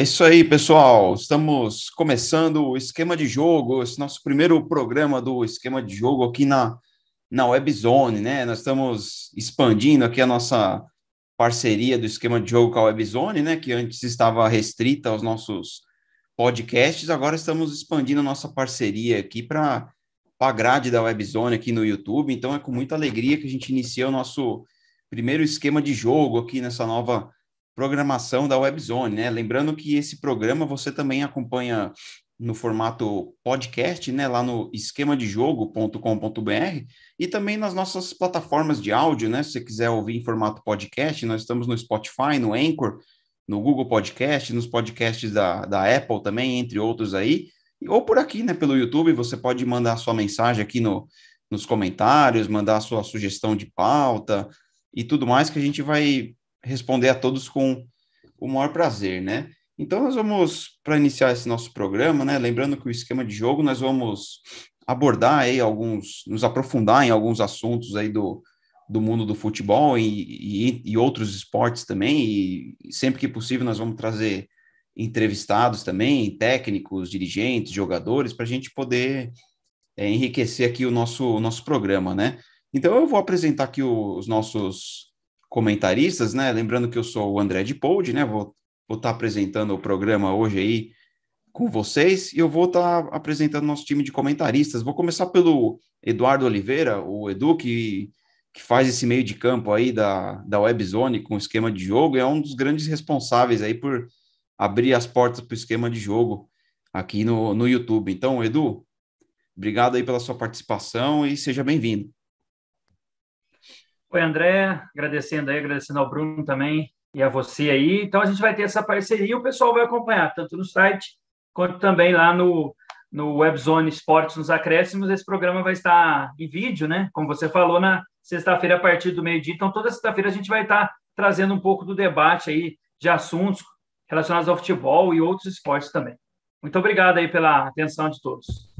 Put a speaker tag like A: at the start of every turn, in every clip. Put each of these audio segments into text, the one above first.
A: É isso aí, pessoal. Estamos começando o esquema de jogo, esse nosso primeiro programa do esquema de jogo aqui na, na Webzone, né? Nós estamos expandindo aqui a nossa parceria do esquema de jogo com a Webzone, né? Que antes estava restrita aos nossos podcasts, agora estamos expandindo a nossa parceria aqui para a grade da Webzone aqui no YouTube. Então é com muita alegria que a gente inicia o nosso primeiro esquema de jogo aqui nessa nova programação da Webzone, né? Lembrando que esse programa você também acompanha no formato podcast, né, lá no esquemadejogo.com.br e também nas nossas plataformas de áudio, né? Se você quiser ouvir em formato podcast, nós estamos no Spotify, no Anchor, no Google Podcast, nos podcasts da, da Apple também, entre outros aí, ou por aqui, né, pelo YouTube, você pode mandar sua mensagem aqui no, nos comentários, mandar sua sugestão de pauta e tudo mais que a gente vai responder a todos com o maior prazer, né? Então, nós vamos, para iniciar esse nosso programa, né? Lembrando que o esquema de jogo, nós vamos abordar aí alguns, nos aprofundar em alguns assuntos aí do, do mundo do futebol e, e, e outros esportes também, e, sempre que possível nós vamos trazer entrevistados também, técnicos, dirigentes, jogadores, para a gente poder é, enriquecer aqui o nosso, o nosso programa, né? Então eu vou apresentar aqui os nossos comentaristas, né? Lembrando que eu sou o André de Poldi, né? Vou, vou estar tá apresentando o programa hoje aí com vocês e eu vou estar tá apresentando nosso time de comentaristas. Vou começar pelo Eduardo Oliveira, o Edu, que, que faz esse meio de campo aí da, da Webzone com o esquema de jogo, e é um dos grandes responsáveis aí por abrir as portas para o esquema de jogo aqui no, no YouTube. Então, Edu, obrigado aí pela sua participação e seja bem-vindo.
B: Oi, André, agradecendo aí, agradecendo ao Bruno também e a você aí. Então, a gente vai ter essa parceria e o pessoal vai acompanhar, tanto no site quanto também lá no, no Webzone Esportes nos Acréscimos. Esse programa vai estar em vídeo, né? Como você falou, na sexta-feira, a partir do meio-dia. Então, toda sexta-feira a gente vai estar trazendo um pouco do debate aí de assuntos relacionados ao futebol e outros esportes também. Muito obrigado aí pela atenção de todos.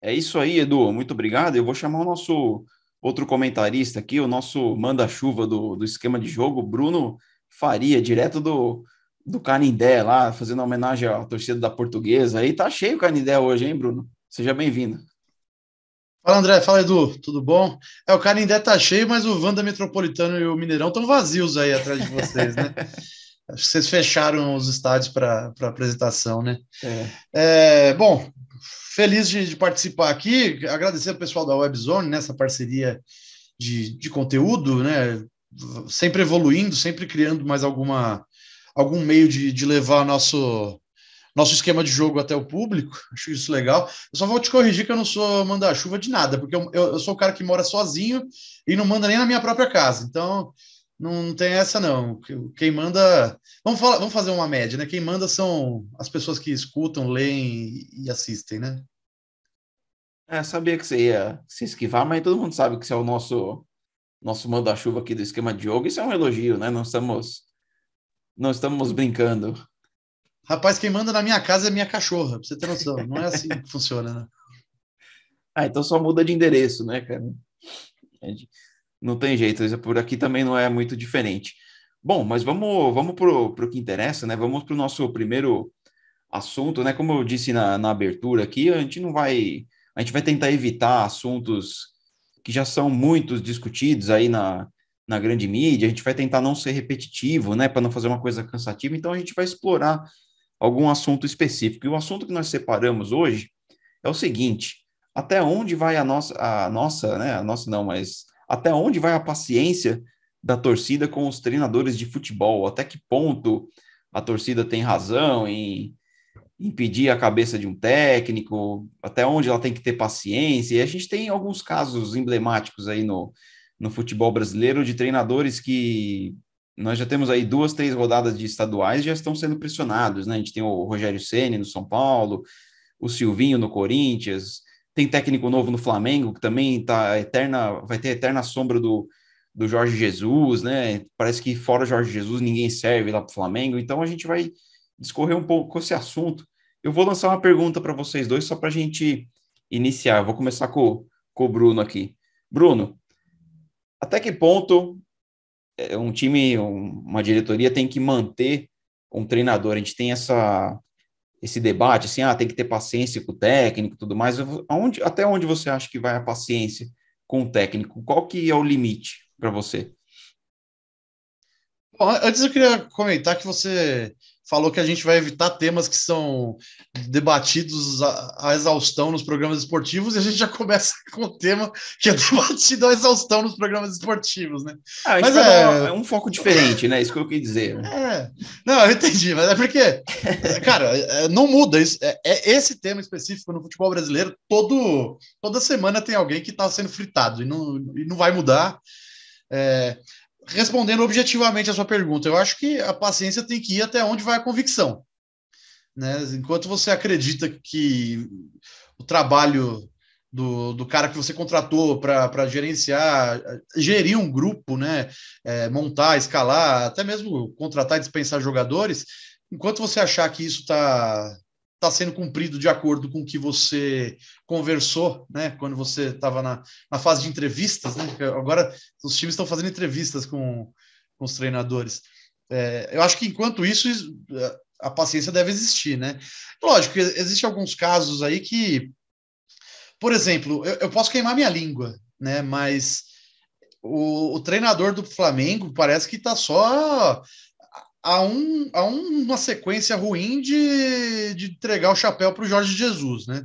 A: É isso aí, Edu. Muito obrigado. Eu vou chamar o nosso outro comentarista aqui, o nosso manda-chuva do, do esquema de jogo, Bruno Faria, direto do, do Canindé lá, fazendo homenagem à torcida da portuguesa. Aí tá cheio o Canindé hoje, hein, Bruno? Seja bem-vindo.
C: Fala, André. Fala, Edu. Tudo bom? É, o Canindé tá cheio, mas o Wanda Metropolitano e o Mineirão estão vazios aí atrás de vocês, né? Acho que vocês fecharam os estádios para apresentação, né? É. É, bom, Feliz de, de, participar aqui, agradecer ao pessoal da Webzone nessa parceria de, de conteúdo, né? Sempre evoluindo, sempre criando mais alguma algum meio de, de levar nosso nosso esquema de jogo até o público. Acho isso legal. Eu só vou te corrigir que eu não sou manda-chuva de nada, porque eu, eu, sou o cara que mora sozinho e não manda nem na minha própria casa. Então, não tem essa não. Quem manda, vamos falar, vamos fazer uma média, né? Quem manda são as pessoas que escutam, leem e assistem, né?
A: É, sabia que você ia se esquivar, mas todo mundo sabe que você é o nosso nosso manda-chuva aqui do esquema de jogo. Isso é um elogio, né? Não estamos não estamos brincando.
C: Rapaz, quem manda na minha casa é minha cachorra, pra você ter noção. Não é assim que funciona, né?
A: Ah, então só muda de endereço, né, cara? Não tem jeito, por aqui também não é muito diferente. Bom, mas vamos, vamos para o que interessa, né? Vamos para o nosso primeiro assunto, né? Como eu disse na, na abertura aqui, a gente não vai. A gente vai tentar evitar assuntos que já são muitos discutidos aí na, na grande mídia, a gente vai tentar não ser repetitivo, né? Para não fazer uma coisa cansativa, então a gente vai explorar algum assunto específico. E o assunto que nós separamos hoje é o seguinte: até onde vai a nossa, a nossa, né? A nossa não, mas até onde vai a paciência da torcida com os treinadores de futebol? Até que ponto a torcida tem razão em impedir a cabeça de um técnico? Até onde ela tem que ter paciência? E a gente tem alguns casos emblemáticos aí no, no futebol brasileiro de treinadores que nós já temos aí duas, três rodadas de estaduais já estão sendo pressionados, né? A gente tem o Rogério Ceni no São Paulo, o Silvinho no Corinthians, tem técnico novo no Flamengo, que também tá eterna, vai ter a eterna sombra do, do Jorge Jesus, né? Parece que fora Jorge Jesus ninguém serve lá para o Flamengo. Então a gente vai discorrer um pouco esse assunto. Eu vou lançar uma pergunta para vocês dois, só para a gente iniciar. Eu vou começar com, com o Bruno aqui. Bruno, até que ponto é, um time, uma diretoria tem que manter um treinador, a gente tem essa esse debate, assim, ah, tem que ter paciência com o técnico tudo mais. Aonde, até onde você acha que vai a paciência com o técnico? Qual que é o limite para você?
C: Bom, antes eu queria comentar que você falou que a gente vai evitar temas que são debatidos à, exaustão nos programas esportivos e a gente já começa com o tema que é debatido à exaustão nos programas esportivos, né?
A: Ah, mas é... é... um foco diferente, né? Isso que eu quis dizer.
C: É. Não, eu entendi, mas é porque, cara, é, não muda isso. É, é, esse tema específico no futebol brasileiro, todo, toda semana tem alguém que está sendo fritado e não, e não vai mudar. É, respondendo objetivamente a sua pergunta, eu acho que a paciência tem que ir até onde vai a convicção. Né? Enquanto você acredita que o trabalho do, do cara que você contratou para gerenciar, gerir um grupo, né? É, montar, escalar, até mesmo contratar e dispensar jogadores, enquanto você achar que isso está está sendo cumprido de acordo com o que você conversou, né? Quando você estava na, na fase de entrevistas, né? Agora os times estão fazendo entrevistas com, com os treinadores. É, eu acho que enquanto isso, a paciência deve existir, né? Lógico, existem alguns casos aí que, por exemplo, eu, eu posso queimar minha língua, né? Mas o, o treinador do Flamengo parece que está só a, um, a uma sequência ruim de, de entregar o chapéu para o Jorge Jesus, né?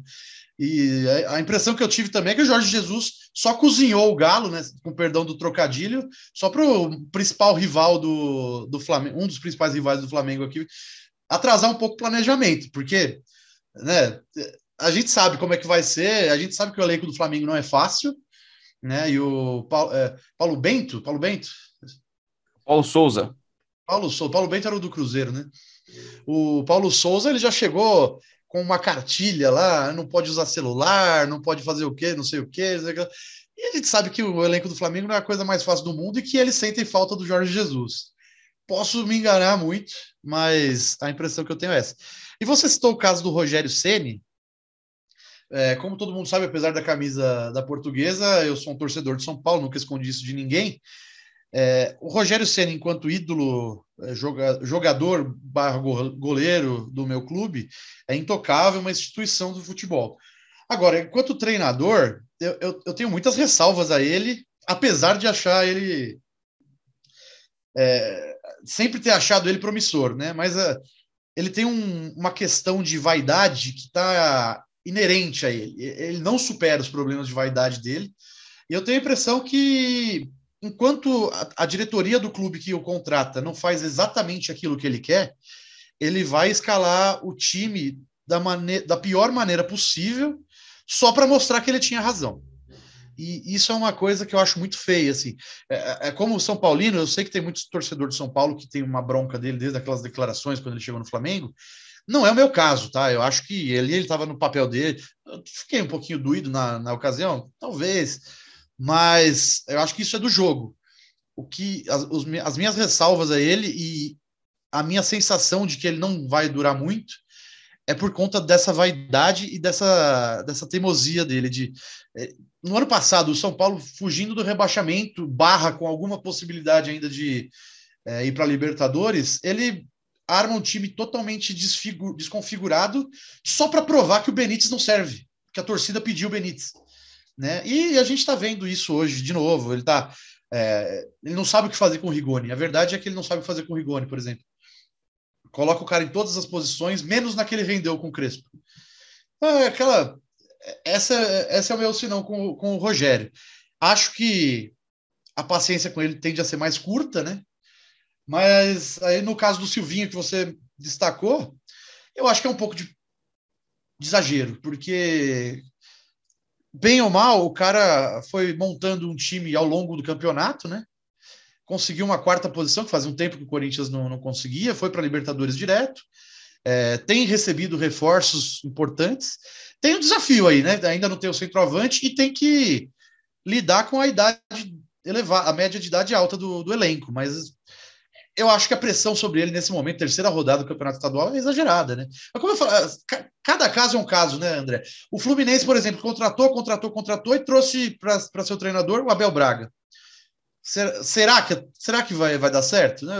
C: E a impressão que eu tive também é que o Jorge Jesus só cozinhou o Galo, né, com perdão do trocadilho, só para o principal rival do, do Flamengo, um dos principais rivais do Flamengo aqui, atrasar um pouco o planejamento, porque né, a gente sabe como é que vai ser, a gente sabe que o elenco do Flamengo não é fácil, né? E o Paulo, é, Paulo Bento, Paulo Bento,
A: Paulo Souza.
C: Paulo Souza, Paulo Bento era o do Cruzeiro, né? O Paulo Souza ele já chegou com uma cartilha lá, não pode usar celular, não pode fazer o quê, não sei o quê. E a gente sabe que o elenco do Flamengo não é a coisa mais fácil do mundo e que eles sentem falta do Jorge Jesus. Posso me enganar muito, mas a impressão que eu tenho é essa. E você citou o caso do Rogério Ceni. É, como todo mundo sabe, apesar da camisa da portuguesa, eu sou um torcedor de São Paulo, nunca escondi isso de ninguém. É, o Rogério Senna, enquanto ídolo, é, joga, jogador barra goleiro do meu clube, é intocável, uma instituição do futebol. Agora, enquanto treinador, eu, eu, eu tenho muitas ressalvas a ele, apesar de achar ele. É, sempre ter achado ele promissor, né? Mas uh, ele tem um, uma questão de vaidade que está inerente a ele. Ele não supera os problemas de vaidade dele. E eu tenho a impressão que enquanto a, a, diretoria do clube que o contrata não faz exatamente aquilo que ele quer, ele vai escalar o time da, da pior maneira possível, só para mostrar que ele tinha razão. E isso é uma coisa que eu acho muito feia, assim. É, é, é como o São Paulino, eu sei que tem muitos torcedores de São Paulo que tem uma bronca dele desde aquelas declarações quando ele chegou no Flamengo. Não é o meu caso, tá? Eu acho que ele estava no papel dele. Eu fiquei um pouquinho doído na, na ocasião, talvez mas eu acho que isso é do jogo. O que as, os, as minhas ressalvas a ele e a minha sensação de que ele não vai durar muito é por conta dessa vaidade e dessa, dessa teimosia dele. De, é, no ano passado, o São Paulo fugindo do rebaixamento, barra com alguma possibilidade ainda de é, ir para a Libertadores, ele arma um time totalmente desconfigurado só para provar que o Benítez não serve, que a torcida pediu o Benítez. Né? E a gente está vendo isso hoje de novo. Ele tá, é, ele não sabe o que fazer com o Rigoni. A verdade é que ele não sabe o que fazer com o Rigoni, por exemplo. Coloca o cara em todas as posições, menos na que ele vendeu com o Crespo. É aquela, essa, essa é o meu sinal com, com o Rogério. Acho que a paciência com ele tende a ser mais curta, né? Mas aí no caso do Silvinho que você destacou, eu acho que é um pouco de, de exagero, porque bem ou mal, o cara foi montando um time ao longo do campeonato, né? Conseguiu uma quarta posição, que fazia um tempo que o Corinthians não, não conseguia, foi para a Libertadores direto, é, tem recebido reforços importantes. Tem um desafio aí, né? Ainda não tem o centroavante e tem que lidar com a idade elevada, a média de idade alta do, do elenco, mas eu acho que a pressão sobre ele nesse momento, terceira rodada do Campeonato Estadual, é exagerada, né? Mas como eu falo, cada caso é um caso, né, André? O Fluminense, por exemplo, contratou, contratou, contratou e trouxe para seu treinador o Abel Braga. será, que, será que vai, vai dar certo? Né?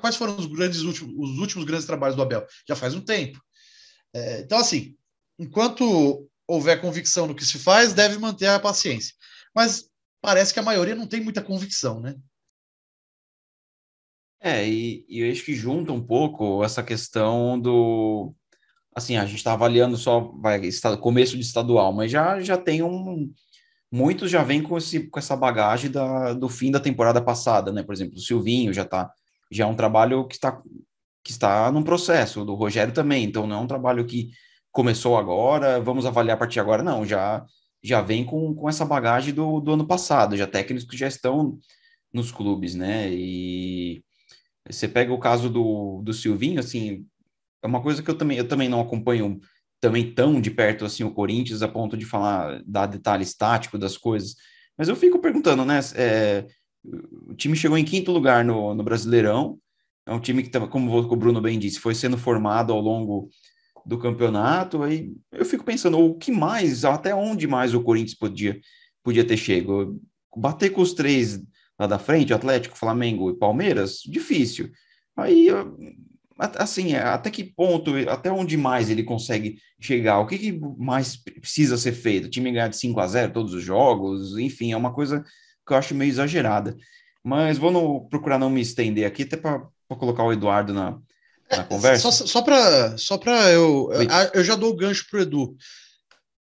C: Quais foram os, grandes últimos, os últimos grandes trabalhos do Abel? Já faz um tempo. É, então, assim, enquanto houver convicção no que se faz, deve manter a paciência. Mas parece que a maioria não tem muita convicção, né?
A: É, e, e eu acho que junta um pouco essa questão do. Assim, a gente está avaliando só vai, começo de estadual, mas já, já tem um. Muitos já vêm com, esse, com essa bagagem da, do fim da temporada passada, né? Por exemplo, o Silvinho já está já é um trabalho que está que está num processo, do Rogério também, então não é um trabalho que começou agora, vamos avaliar a partir de agora, não, já já vem com, com essa bagagem do, do ano passado, já técnicos que já estão nos clubes, né? E você pega o caso do, do Silvinho, assim, é uma coisa que eu também, eu também não acompanho também tão de perto assim o Corinthians a ponto de falar dar detalhe estático das coisas, mas eu fico perguntando, né? É, o time chegou em quinto lugar no, no Brasileirão, é um time que, como o Bruno bem disse, foi sendo formado ao longo do campeonato, aí eu fico pensando, o que mais, até onde mais o Corinthians podia, podia ter chegado? Bater com os três lá da frente, Atlético, Flamengo e Palmeiras, difícil. Aí, assim, até que ponto, até onde mais ele consegue chegar? O que, que mais precisa ser feito? O time ganhar de 5 a 0 todos os jogos, enfim, é uma coisa que eu acho meio exagerada. Mas vou no, procurar não me estender aqui, até para colocar o Eduardo na, na é, conversa.
C: Só, só para só eu, eu já dou o gancho para o Edu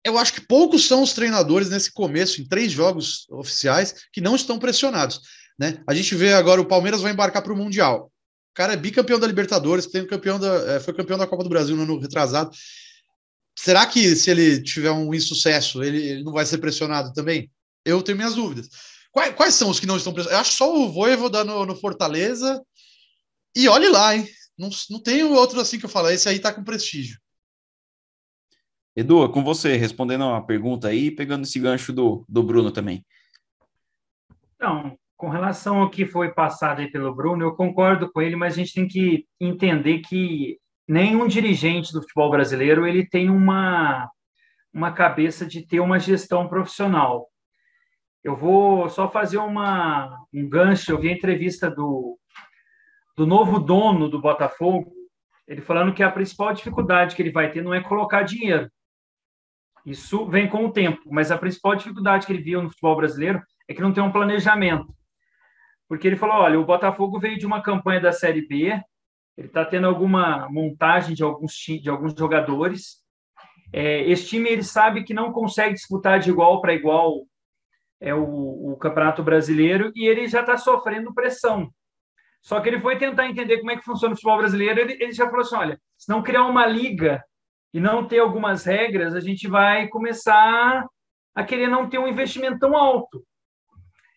C: eu acho que poucos são os treinadores nesse começo, em três jogos oficiais, que não estão pressionados. Né? A gente vê agora o Palmeiras vai embarcar para o Mundial. O cara é bicampeão da Libertadores, tem campeão da, é, foi campeão da Copa do Brasil no ano retrasado. Será que se ele tiver um insucesso, ele, ele não vai ser pressionado também? Eu tenho minhas dúvidas. Quais, quais são os que não estão pressionados? Eu acho só o Voivoda no, no Fortaleza. E olhe lá, hein? Não, não tem outro assim que eu falo. Esse aí tá com prestígio.
A: Edu, com você, respondendo a pergunta aí, pegando esse gancho do, do Bruno também.
B: Então, com relação ao que foi passado aí pelo Bruno, eu concordo com ele, mas a gente tem que entender que nenhum dirigente do futebol brasileiro ele tem uma, uma cabeça de ter uma gestão profissional. Eu vou só fazer uma, um gancho, eu vi a entrevista do, do novo dono do Botafogo, ele falando que a principal dificuldade que ele vai ter não é colocar dinheiro, isso vem com o tempo, mas a principal dificuldade que ele viu no futebol brasileiro é que não tem um planejamento. Porque ele falou: olha, o Botafogo veio de uma campanha da Série B, ele está tendo alguma montagem de alguns, de alguns jogadores. É, esse time ele sabe que não consegue disputar de igual para igual é, o, o Campeonato Brasileiro e ele já está sofrendo pressão. Só que ele foi tentar entender como é que funciona o futebol brasileiro. Ele, ele já falou assim: olha, se não criar uma liga e não ter algumas regras, a gente vai começar a querer não ter um investimento tão alto.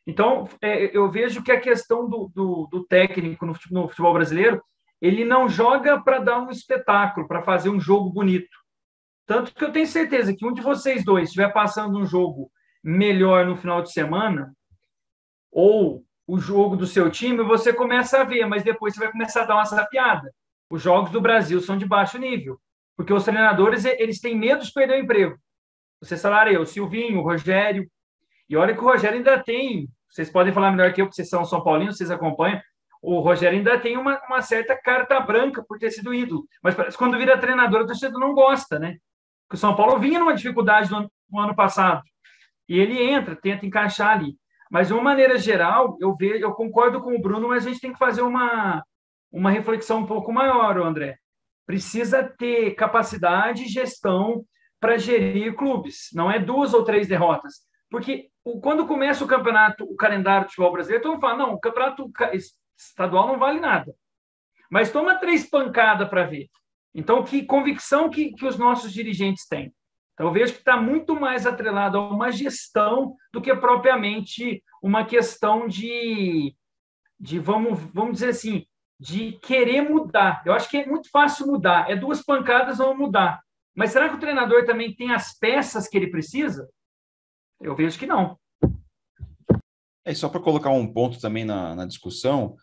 B: Então, é, eu vejo que a questão do, do, do técnico no futebol, no futebol brasileiro, ele não joga para dar um espetáculo, para fazer um jogo bonito. Tanto que eu tenho certeza que um de vocês dois estiver passando um jogo melhor no final de semana, ou o jogo do seu time, você começa a ver, mas depois você vai começar a dar uma sapiada. Os jogos do Brasil são de baixo nível. Porque os treinadores, eles têm medo de perder o emprego. Você salaria o Silvinho, o Rogério. E olha que o Rogério ainda tem, vocês podem falar melhor que eu, porque vocês são São Paulinos, vocês acompanham. O Rogério ainda tem uma, uma certa carta branca por ter sido ídolo. Mas parece quando vira treinador, o torcedor não gosta, né? Porque o São Paulo vinha numa dificuldade no ano, no ano passado. E ele entra, tenta encaixar ali. Mas, de uma maneira geral, eu vejo, eu concordo com o Bruno, mas a gente tem que fazer uma, uma reflexão um pouco maior, André precisa ter capacidade e gestão para gerir clubes, não é duas ou três derrotas. Porque quando começa o campeonato, o calendário do futebol brasileiro, todo mundo fala: não, o campeonato estadual não vale nada. Mas toma três pancadas para ver. Então, que convicção que, que os nossos dirigentes têm? Então, eu vejo que está muito mais atrelado a uma gestão do que propriamente uma questão de, de vamos, vamos dizer assim, de querer mudar. Eu acho que é muito fácil mudar. É duas pancadas vão mudar. Mas será que o treinador também tem as peças que ele precisa? Eu vejo que não.
A: É só para colocar um ponto também na, na, discussão,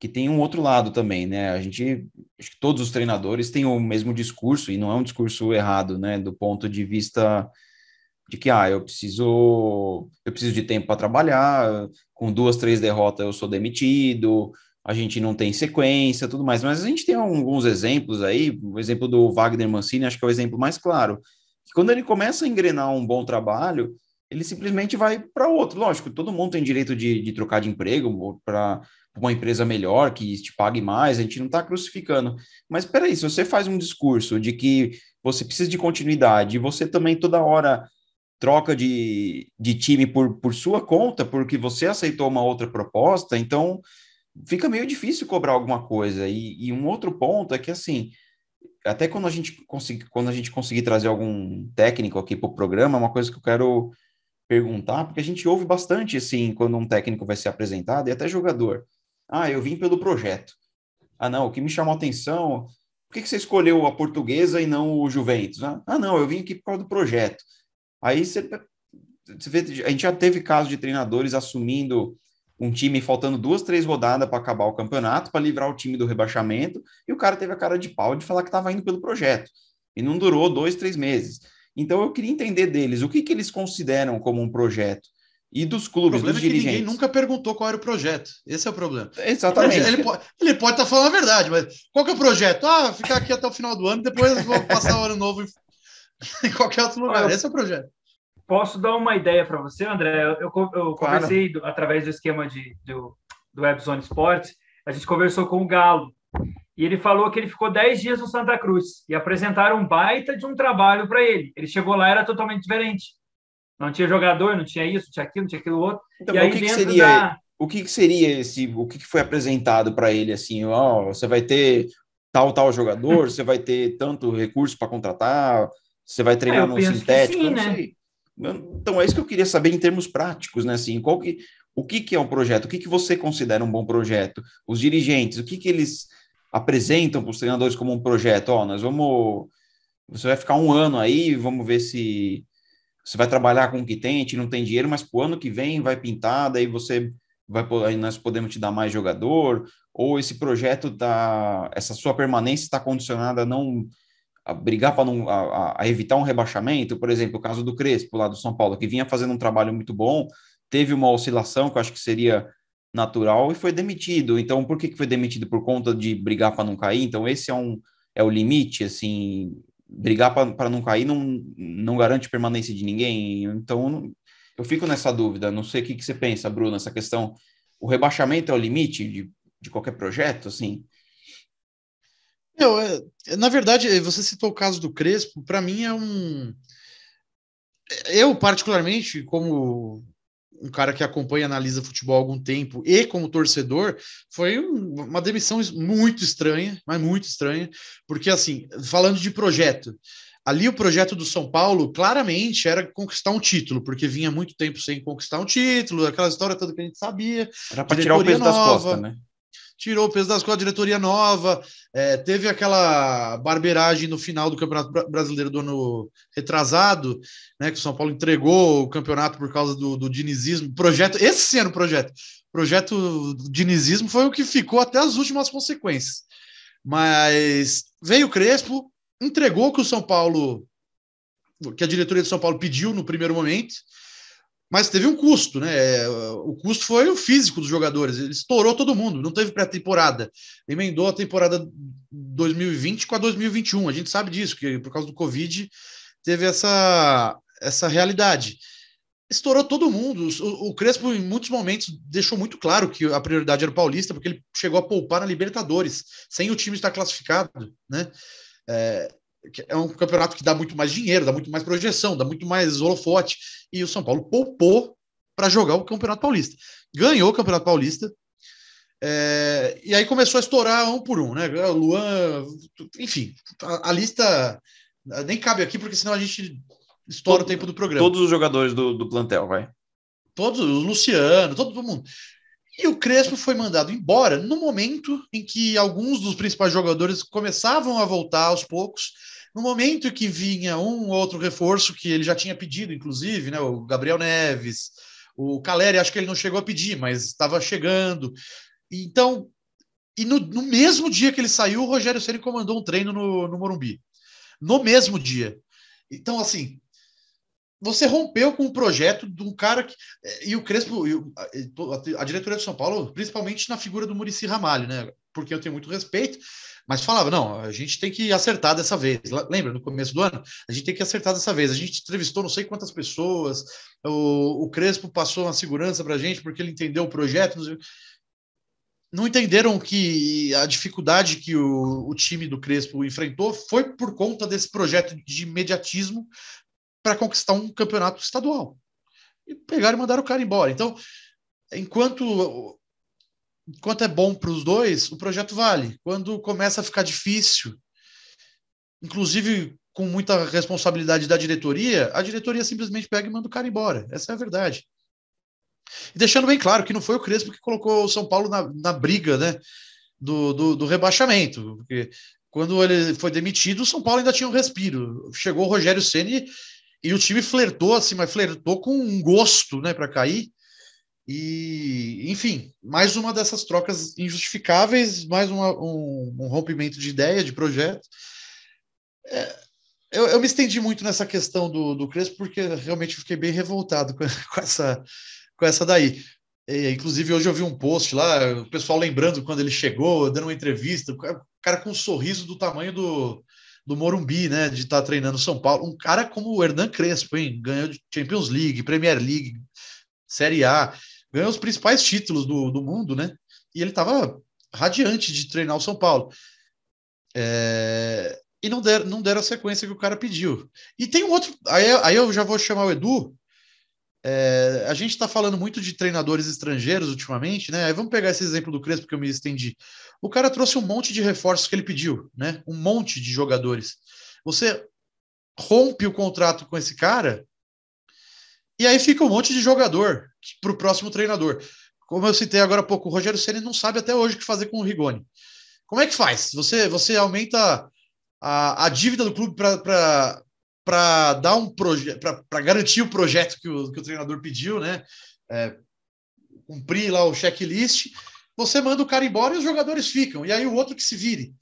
A: que tem um outro lado também, né? A gente, acho que todos os treinadores têm o mesmo discurso e não é um discurso errado, né? Do ponto de vista de que ah, eu preciso eu preciso de tempo para trabalhar, com duas, três derrotas eu sou demitido, a gente não tem sequência, tudo mais. Mas a gente tem alguns exemplos aí, o exemplo do Wagner Mancini, acho que é o exemplo mais claro. Que quando ele começa a engrenar um bom trabalho, ele simplesmente vai para outro. Lógico, todo mundo tem direito de, de trocar de emprego para uma empresa melhor, que te pague mais, a gente não está crucificando. Mas peraí, se você faz um discurso de que você precisa de continuidade e você também toda hora troca de, de time por, por sua conta, porque você aceitou uma outra proposta, então fica meio difícil cobrar alguma coisa. E, e um outro ponto é que, assim, até quando a gente conseguir, quando a gente conseguir trazer algum técnico aqui para o programa, é uma coisa que eu quero perguntar, porque a gente ouve bastante, assim, quando um técnico vai ser apresentado, e até jogador. Ah, eu vim pelo projeto. Ah, não, o que me chamou a atenção, por que, que você escolheu a portuguesa e não o Juventus? Ah, não, eu vim aqui por causa do projeto. Aí você, você vê, a gente já teve casos de treinadores assumindo um time faltando duas, três rodadas para acabar o campeonato, para livrar o time do rebaixamento, e o cara teve a cara de pau de falar que estava indo pelo projeto. E não durou dois, três meses. Então eu queria entender deles o que, que eles consideram como um projeto. E dos clubes, dos
C: é
A: dirigentes.
C: ninguém nunca perguntou qual era o projeto. Esse é o problema.
A: Exatamente.
C: Ele, pode, ele pode estar tá falando a verdade, mas qual que é o projeto? Ah, ficar aqui até o final do ano, depois vou passar o ano novo em, em qualquer outro lugar. Esse é o projeto.
B: Posso dar uma ideia para você, André? Eu, eu, eu conversei do, através do esquema de, do, do WebZone Sports, a gente conversou com o Galo, e ele falou que ele ficou 10 dias no Santa Cruz, e apresentaram um baita de um trabalho para ele. Ele chegou lá, era totalmente diferente. Não tinha jogador, não tinha isso, não tinha aquilo, não tinha aquilo outro.
A: Então, e aí, o que, que seria... Da... O que, que seria esse, o que, que foi apresentado para ele assim, ó, oh, você vai ter tal tal jogador, você vai ter tanto recurso para contratar, você vai treinar é, no sintético, sim, né? Sei. Então, é isso que eu queria saber em termos práticos, né? Assim, qual que, o que, que é um projeto? O que, que você considera um bom projeto? Os dirigentes, o que, que eles apresentam para os treinadores como um projeto? Ó, nós vamos. Você vai ficar um ano aí, vamos ver se você vai trabalhar com o que tem, a gente não tem dinheiro, mas para o ano que vem vai pintar, daí você vai aí nós podemos te dar mais jogador, ou esse projeto tá, essa sua permanência está condicionada a não a brigar para não a, a, evitar um rebaixamento, por exemplo, o caso do Crespo lá do São Paulo, que vinha fazendo um trabalho muito bom, teve uma oscilação que eu acho que seria natural e foi demitido. Então, por que, que foi demitido? Por conta de brigar para não cair? Então, esse é um é o limite, assim, brigar para não cair não, não garante permanência de ninguém. Então, eu fico nessa dúvida. Não sei o que, que você pensa, Bruno, essa questão. O rebaixamento é o limite de, de qualquer projeto, assim?
C: Eu, é, na verdade, você citou o caso do Crespo, para mim é um. Eu, particularmente, como um cara que acompanha e analisa futebol há algum tempo e como torcedor, foi um, uma demissão muito estranha, mas muito estranha, porque, assim, falando de projeto, ali o projeto do São Paulo claramente era conquistar um título, porque vinha muito tempo sem conquistar um título, aquela história toda que a gente sabia.
A: Era para tirar o peso nova, das costas, né?
C: Tirou o peso das costas, diretoria nova, é, teve aquela barbeiragem no final do Campeonato Brasileiro do ano retrasado, né, que o São Paulo entregou o campeonato por causa do, do dinizismo. Projeto, esse sim era o projeto. Projeto do dinizismo foi o que ficou até as últimas consequências. Mas veio o Crespo, entregou o que o São Paulo, que a diretoria de São Paulo pediu no primeiro momento, mas teve um custo, né? O custo foi o físico dos jogadores. Ele estourou todo mundo, não teve pré-temporada. Emendou a temporada 2020 com a 2021. A gente sabe disso, que por causa do Covid teve essa, essa realidade. Estourou todo mundo. O, o Crespo, em muitos momentos, deixou muito claro que a prioridade era o Paulista, porque ele chegou a poupar na Libertadores, sem o time estar classificado, né? É, é um campeonato que dá muito mais dinheiro, dá muito mais projeção, dá muito mais holofote. E o São Paulo poupou para jogar o Campeonato Paulista. Ganhou o Campeonato Paulista. É, e aí começou a estourar um por um, né? Luan, enfim, a, a, lista nem cabe aqui, porque senão a gente estoura todo, o tempo do programa.
A: Todos os jogadores do, do plantel, vai.
C: Todos, o Luciano, todo mundo. E o Crespo foi mandado embora no momento em que alguns dos principais jogadores começavam a voltar aos poucos no momento que vinha um outro reforço que ele já tinha pedido, inclusive, né, o Gabriel Neves, o Caleri, acho que ele não chegou a pedir, mas estava chegando. Então, e no, no, mesmo dia que ele saiu, o Rogério Ceni comandou um treino no, no Morumbi. No mesmo dia. Então, assim, você rompeu com o projeto de um cara que. E o Crespo, e a diretoria de São Paulo, principalmente na figura do Murici Ramalho, né? Porque eu tenho muito respeito, mas falava: não, a gente tem que acertar dessa vez. Lembra, no começo do ano? A gente tem que acertar dessa vez. A gente entrevistou não sei quantas pessoas, o, o Crespo passou uma segurança para a gente porque ele entendeu o projeto. Não, não entenderam que a dificuldade que o, o time do Crespo enfrentou foi por conta desse projeto de imediatismo para conquistar um campeonato estadual. E pegaram e mandaram o cara embora. Então, enquanto enquanto é bom para os dois, o projeto vale. Quando começa a ficar difícil, inclusive com muita responsabilidade da diretoria, a diretoria simplesmente pega e manda o cara embora. Essa é a verdade. E deixando bem claro que não foi o Crespo que colocou o São Paulo na, na briga né, do, do, do rebaixamento. Porque quando ele foi demitido, o São Paulo ainda tinha um respiro. Chegou o Rogério Ceni e o time flertou assim, mas flertou com um gosto, né, para cair. E, enfim, mais uma dessas trocas injustificáveis, mais uma, um, um, rompimento de ideia, de projeto. É, eu, eu, me estendi muito nessa questão do, do Crespo, porque realmente fiquei bem revoltado com, com, essa, com essa daí. E, inclusive, hoje eu vi um post lá, o pessoal lembrando quando ele chegou, dando uma entrevista, o cara com um sorriso do tamanho do, do Morumbi, né, de estar tá treinando São Paulo. Um cara como o Hernan Crespo, hein, ganhou Champions League, Premier League, Série A, ganhou os principais títulos do, do mundo, né? E ele estava radiante de treinar o São Paulo. É... E não deram, não deram a sequência que o cara pediu. E tem um outro. Aí, aí eu já vou chamar o Edu. É, a gente está falando muito de treinadores estrangeiros ultimamente, né? Aí vamos pegar esse exemplo do Crespo que eu me estendi. O cara trouxe um monte de reforços que ele pediu, né? Um monte de jogadores. Você rompe o contrato com esse cara e aí fica um monte de jogador para o próximo treinador. Como eu citei agora há pouco, o Rogério Ceni não sabe até hoje o que fazer com o Rigoni. Como é que faz? Você, você aumenta a, a dívida do clube para dar um projeto, para garantir o projeto que o, que o treinador pediu, né? É, cumprir lá o checklist você manda o cara embora e os jogadores ficam, e aí o outro que se vire.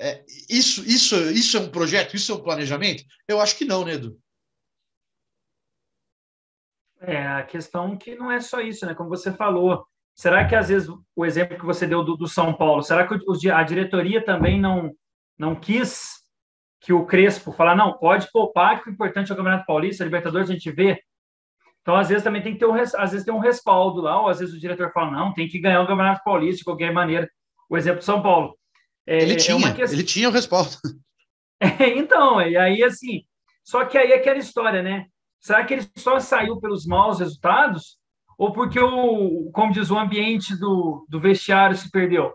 C: É, isso, isso, isso é um projeto, isso é um planejamento? Eu acho que não, né, Edu?
B: É, a questão que não é só isso, né? Como você falou, será que às vezes o exemplo que você deu do, do São Paulo, será que a diretoria também não, não quis que o Crespo falar, não, pode poupar, que o importante é o Campeonato Paulista, a Libertadores a gente vê, então, às vezes, também tem que ter um, às vezes tem um respaldo lá, ou às vezes o diretor fala, não, tem que ganhar o Campeonato Paulista de qualquer maneira. O exemplo de São Paulo.
C: É, ele, é tinha, questão... ele tinha o respaldo.
B: É, então, e aí, assim, só que aí é aquela história, né? Será que ele só saiu pelos maus resultados? Ou porque, o, como diz, o ambiente do, do vestiário se perdeu?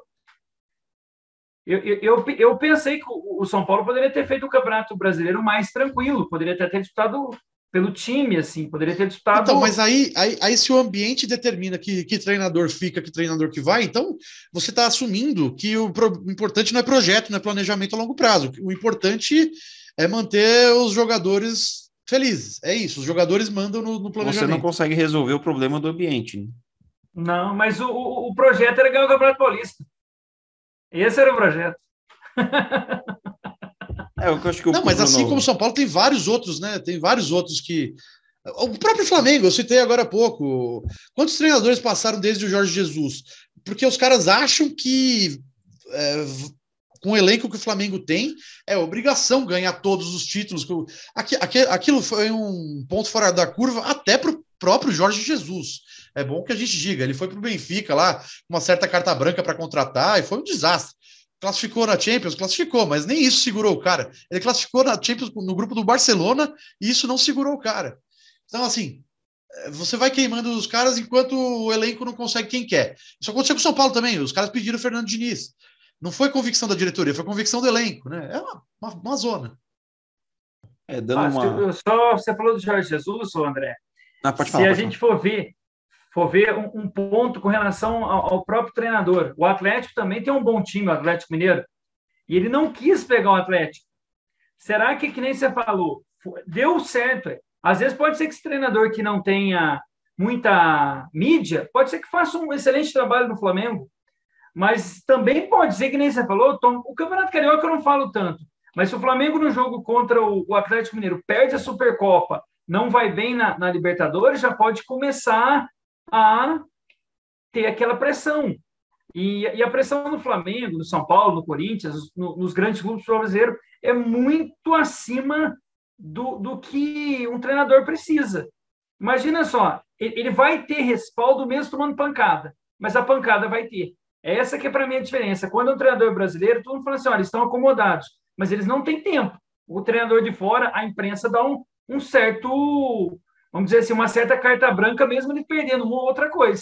B: Eu, eu, eu pensei que o São Paulo poderia ter feito o Campeonato Brasileiro mais tranquilo, poderia ter, ter disputado pelo time, assim, poderia ter disputado.
C: Então, mas aí, aí, aí se o ambiente determina que, que treinador fica, que treinador que vai, então você está assumindo que o, pro, o importante não é projeto, não é planejamento a longo prazo. O importante é manter os jogadores felizes. É isso, os jogadores mandam no, no planejamento.
A: Você não consegue resolver o problema do ambiente. Né?
B: Não, mas o, o projeto era ganhar o Campeonato Paulista. Esse era o projeto.
C: É, eu acho que Não, mas assim como São Paulo tem vários outros, né? Tem vários outros que. O próprio Flamengo, eu citei agora há pouco. Quantos treinadores passaram desde o Jorge Jesus? Porque os caras acham que é, com o elenco que o Flamengo tem, é obrigação ganhar todos os títulos. Aquilo foi um ponto fora da curva até para o próprio Jorge Jesus. É bom que a gente diga, ele foi para o Benfica lá, uma certa carta branca para contratar, e foi um desastre classificou na Champions, classificou, mas nem isso segurou o cara. Ele classificou na Champions no grupo do Barcelona e isso não segurou o cara. Então, assim, é, você vai queimando os caras enquanto o elenco não consegue quem quer. Isso aconteceu com o São Paulo também. Os caras pediram o Fernando Diniz. Não foi convicção da diretoria, foi convicção do elenco, né? É uma, uma, uma zona.
B: É, dando ah, uma... Só você falou do Jorge Jesus, André. Ah, pode falar, Se a gente for ver for ver um, um ponto com relação ao, ao, próprio treinador. O Atlético também tem um bom time, o Atlético Mineiro, e ele não quis pegar o Atlético. Será que, que nem você falou, deu certo? Às vezes pode ser que esse treinador que não tenha muita mídia, pode ser que faça um excelente trabalho no Flamengo, mas também pode ser que nem você falou, Tom, o Campeonato Carioca eu não falo tanto, mas se o Flamengo no jogo contra o, o Atlético Mineiro perde a Supercopa não vai bem na, na Libertadores, já pode começar a ter aquela pressão. E, e, a pressão no Flamengo, no São Paulo, no Corinthians, no, nos grandes clubes brasileiros, é muito acima do, do que um treinador precisa. Imagina só, ele vai ter respaldo mesmo tomando pancada, mas a pancada vai ter. Essa que é para mim a diferença. Quando é um treinador brasileiro, todo mundo fala assim, olha, eles estão acomodados, mas eles não têm tempo. O treinador de fora, a imprensa dá um, um certo, vamos dizer assim, uma certa carta branca, mesmo ele perdendo uma ou outra coisa.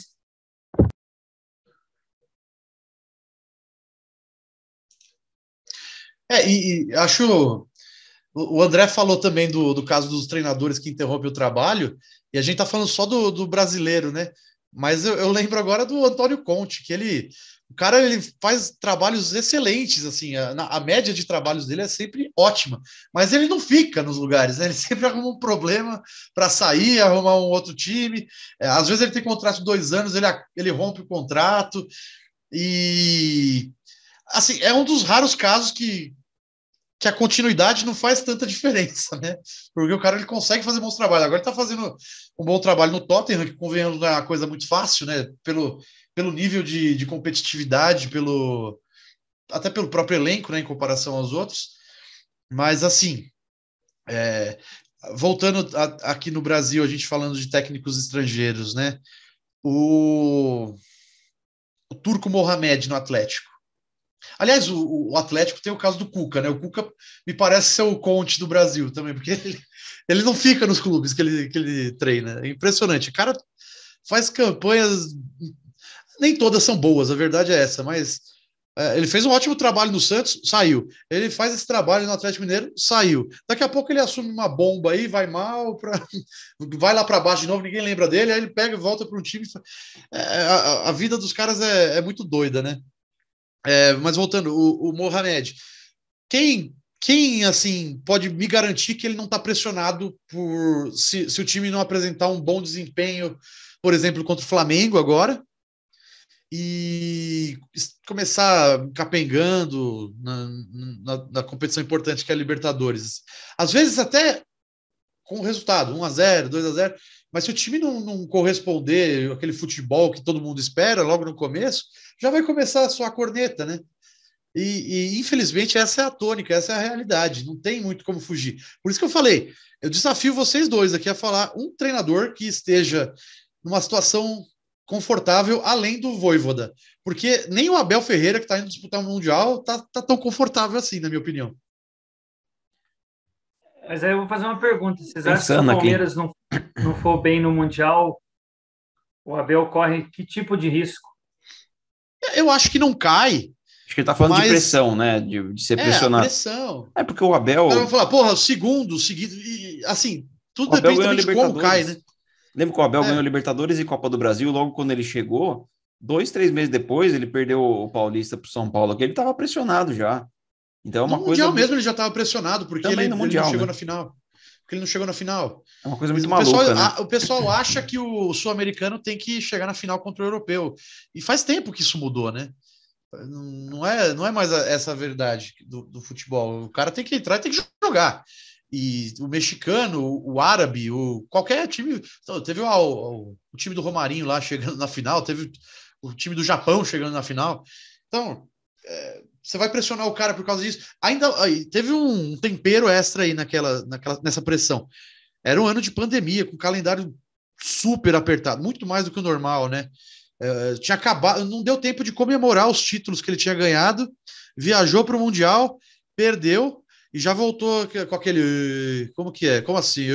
C: É, e, e acho. O André falou também do, do caso dos treinadores que interrompem o trabalho, e a gente tá falando só do, do brasileiro, né? Mas eu, eu, lembro agora do Antônio Conte, que ele. O cara ele faz trabalhos excelentes, assim, a, a, média de trabalhos dele é sempre ótima, mas ele não fica nos lugares, né? ele sempre arruma um problema para sair, arrumar um outro time. É, às vezes ele tem contrato de dois anos, ele, ele rompe o contrato, e assim, é um dos raros casos que, que a continuidade não faz tanta diferença, né? Porque o cara ele consegue fazer bons trabalhos. Agora ele está fazendo um bom trabalho no Tottenham, que convenhamos é uma coisa muito fácil, né? Pelo, pelo nível de, de competitividade, pelo até pelo próprio elenco, né, em comparação aos outros. Mas assim, é, voltando a, aqui no Brasil, a gente falando de técnicos estrangeiros, né? O, o Turco Mohamed no Atlético Aliás, o, o, Atlético tem o caso do Cuca, né? O Cuca me parece ser o Conte do Brasil também, porque ele, ele não fica nos clubes que ele, que ele treina. É impressionante. O cara faz campanhas, nem todas são boas, a verdade é essa, mas é, ele fez um ótimo trabalho no Santos, saiu. Ele faz esse trabalho no Atlético Mineiro, saiu. Daqui a pouco ele assume uma bomba aí, vai mal, pra... vai lá para baixo de novo, ninguém lembra dele, aí ele pega e volta para um time. É, a, a, vida dos caras é, é muito doida, né? É, mas voltando, o, o Mohamed, quem, quem assim pode me garantir que ele não está pressionado por se, se o time não apresentar um bom desempenho, por exemplo, contra o Flamengo agora, e começar capengando na, na, na, competição importante que é a Libertadores. Às vezes até com o resultado, 1 a 0 2 a 0 mas se o time não, não corresponder aquele futebol que todo mundo espera logo no começo, já vai começar a sua corneta, né? E, e, infelizmente essa é a tônica, essa é a realidade, não tem muito como fugir. Por isso que eu falei, eu desafio vocês dois aqui a falar um treinador que esteja numa situação confortável além do Voivoda, porque nem o Abel Ferreira que está indo disputar o Mundial tá, tá tão confortável assim, na minha opinião.
B: Mas aí eu vou fazer uma pergunta. Vocês acham que se o Palmeiras não, não for bem no Mundial, o Abel corre que tipo de risco?
C: Eu acho que não cai.
A: Acho que ele tá falando mas... de pressão, né? De, de ser é, pressionado.
C: pressão.
A: É porque o Abel.
C: Eu vou falar, porra, segundo, o segundo. E, assim, tudo depende também de como cai, né?
A: Lembra que o Abel é. ganhou Libertadores e Copa do Brasil logo quando ele chegou? Dois, três meses depois, ele perdeu o Paulista para o São Paulo, que ele estava pressionado já. Então é uma
C: no
A: coisa.
C: Mundial mesmo ele já estava pressionado, porque ele, ele mundial, não chegou né? na final. Porque ele não chegou na final.
A: É uma coisa muito
C: o
A: maluca.
C: Pessoal,
A: né?
C: a, o pessoal acha que o sul-americano tem que chegar na final contra o europeu. E faz tempo que isso mudou, né? Não é, não é mais a, essa a verdade do, do, futebol. O cara tem que entrar e tem que jogar. E o mexicano, o, o árabe, o, qualquer time. Então, teve o, o, o, time do Romarinho lá chegando na final, teve o time do Japão chegando na final. Então, é, você vai pressionar o cara por causa disso. Ainda aí, teve um tempero extra aí naquela, naquela, nessa pressão. Era um ano de pandemia, com calendário super apertado, muito mais do que o normal, né? É, tinha acabado, não deu tempo de comemorar os títulos que ele tinha ganhado, viajou para o Mundial, perdeu e já voltou com aquele. Como que é? Como assim?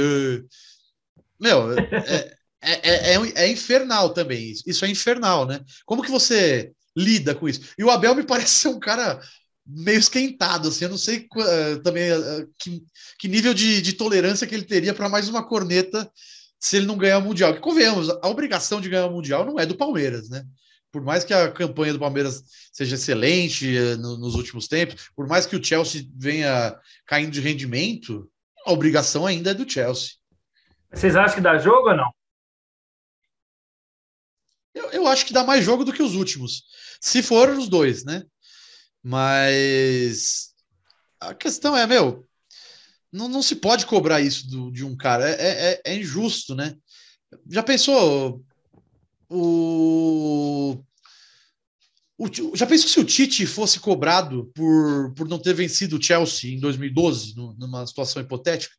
C: Meu, é, é, é, é, infernal também. Isso é infernal, né? Como que você lida com isso. E o Abel me parece ser um cara meio esquentado, assim, eu não sei uh, também uh, que, que, nível de, de, tolerância que ele teria para mais uma corneta se ele não ganhar o Mundial. Que convenhamos, a obrigação de ganhar o Mundial não é do Palmeiras, né? Por mais que a campanha do Palmeiras seja excelente uh, no, nos últimos tempos, por mais que o Chelsea venha caindo de rendimento, a obrigação ainda é do Chelsea.
B: Vocês acham que dá jogo ou não?
C: Eu, eu acho que dá mais jogo do que os últimos. Se for os dois, né? Mas a questão é, meu, não, não se pode cobrar isso do, de um cara. É, é, é injusto, né? Já pensou o, o, já pensou se o Tite fosse cobrado por, por não ter vencido o Chelsea em 2012, no, numa situação hipotética?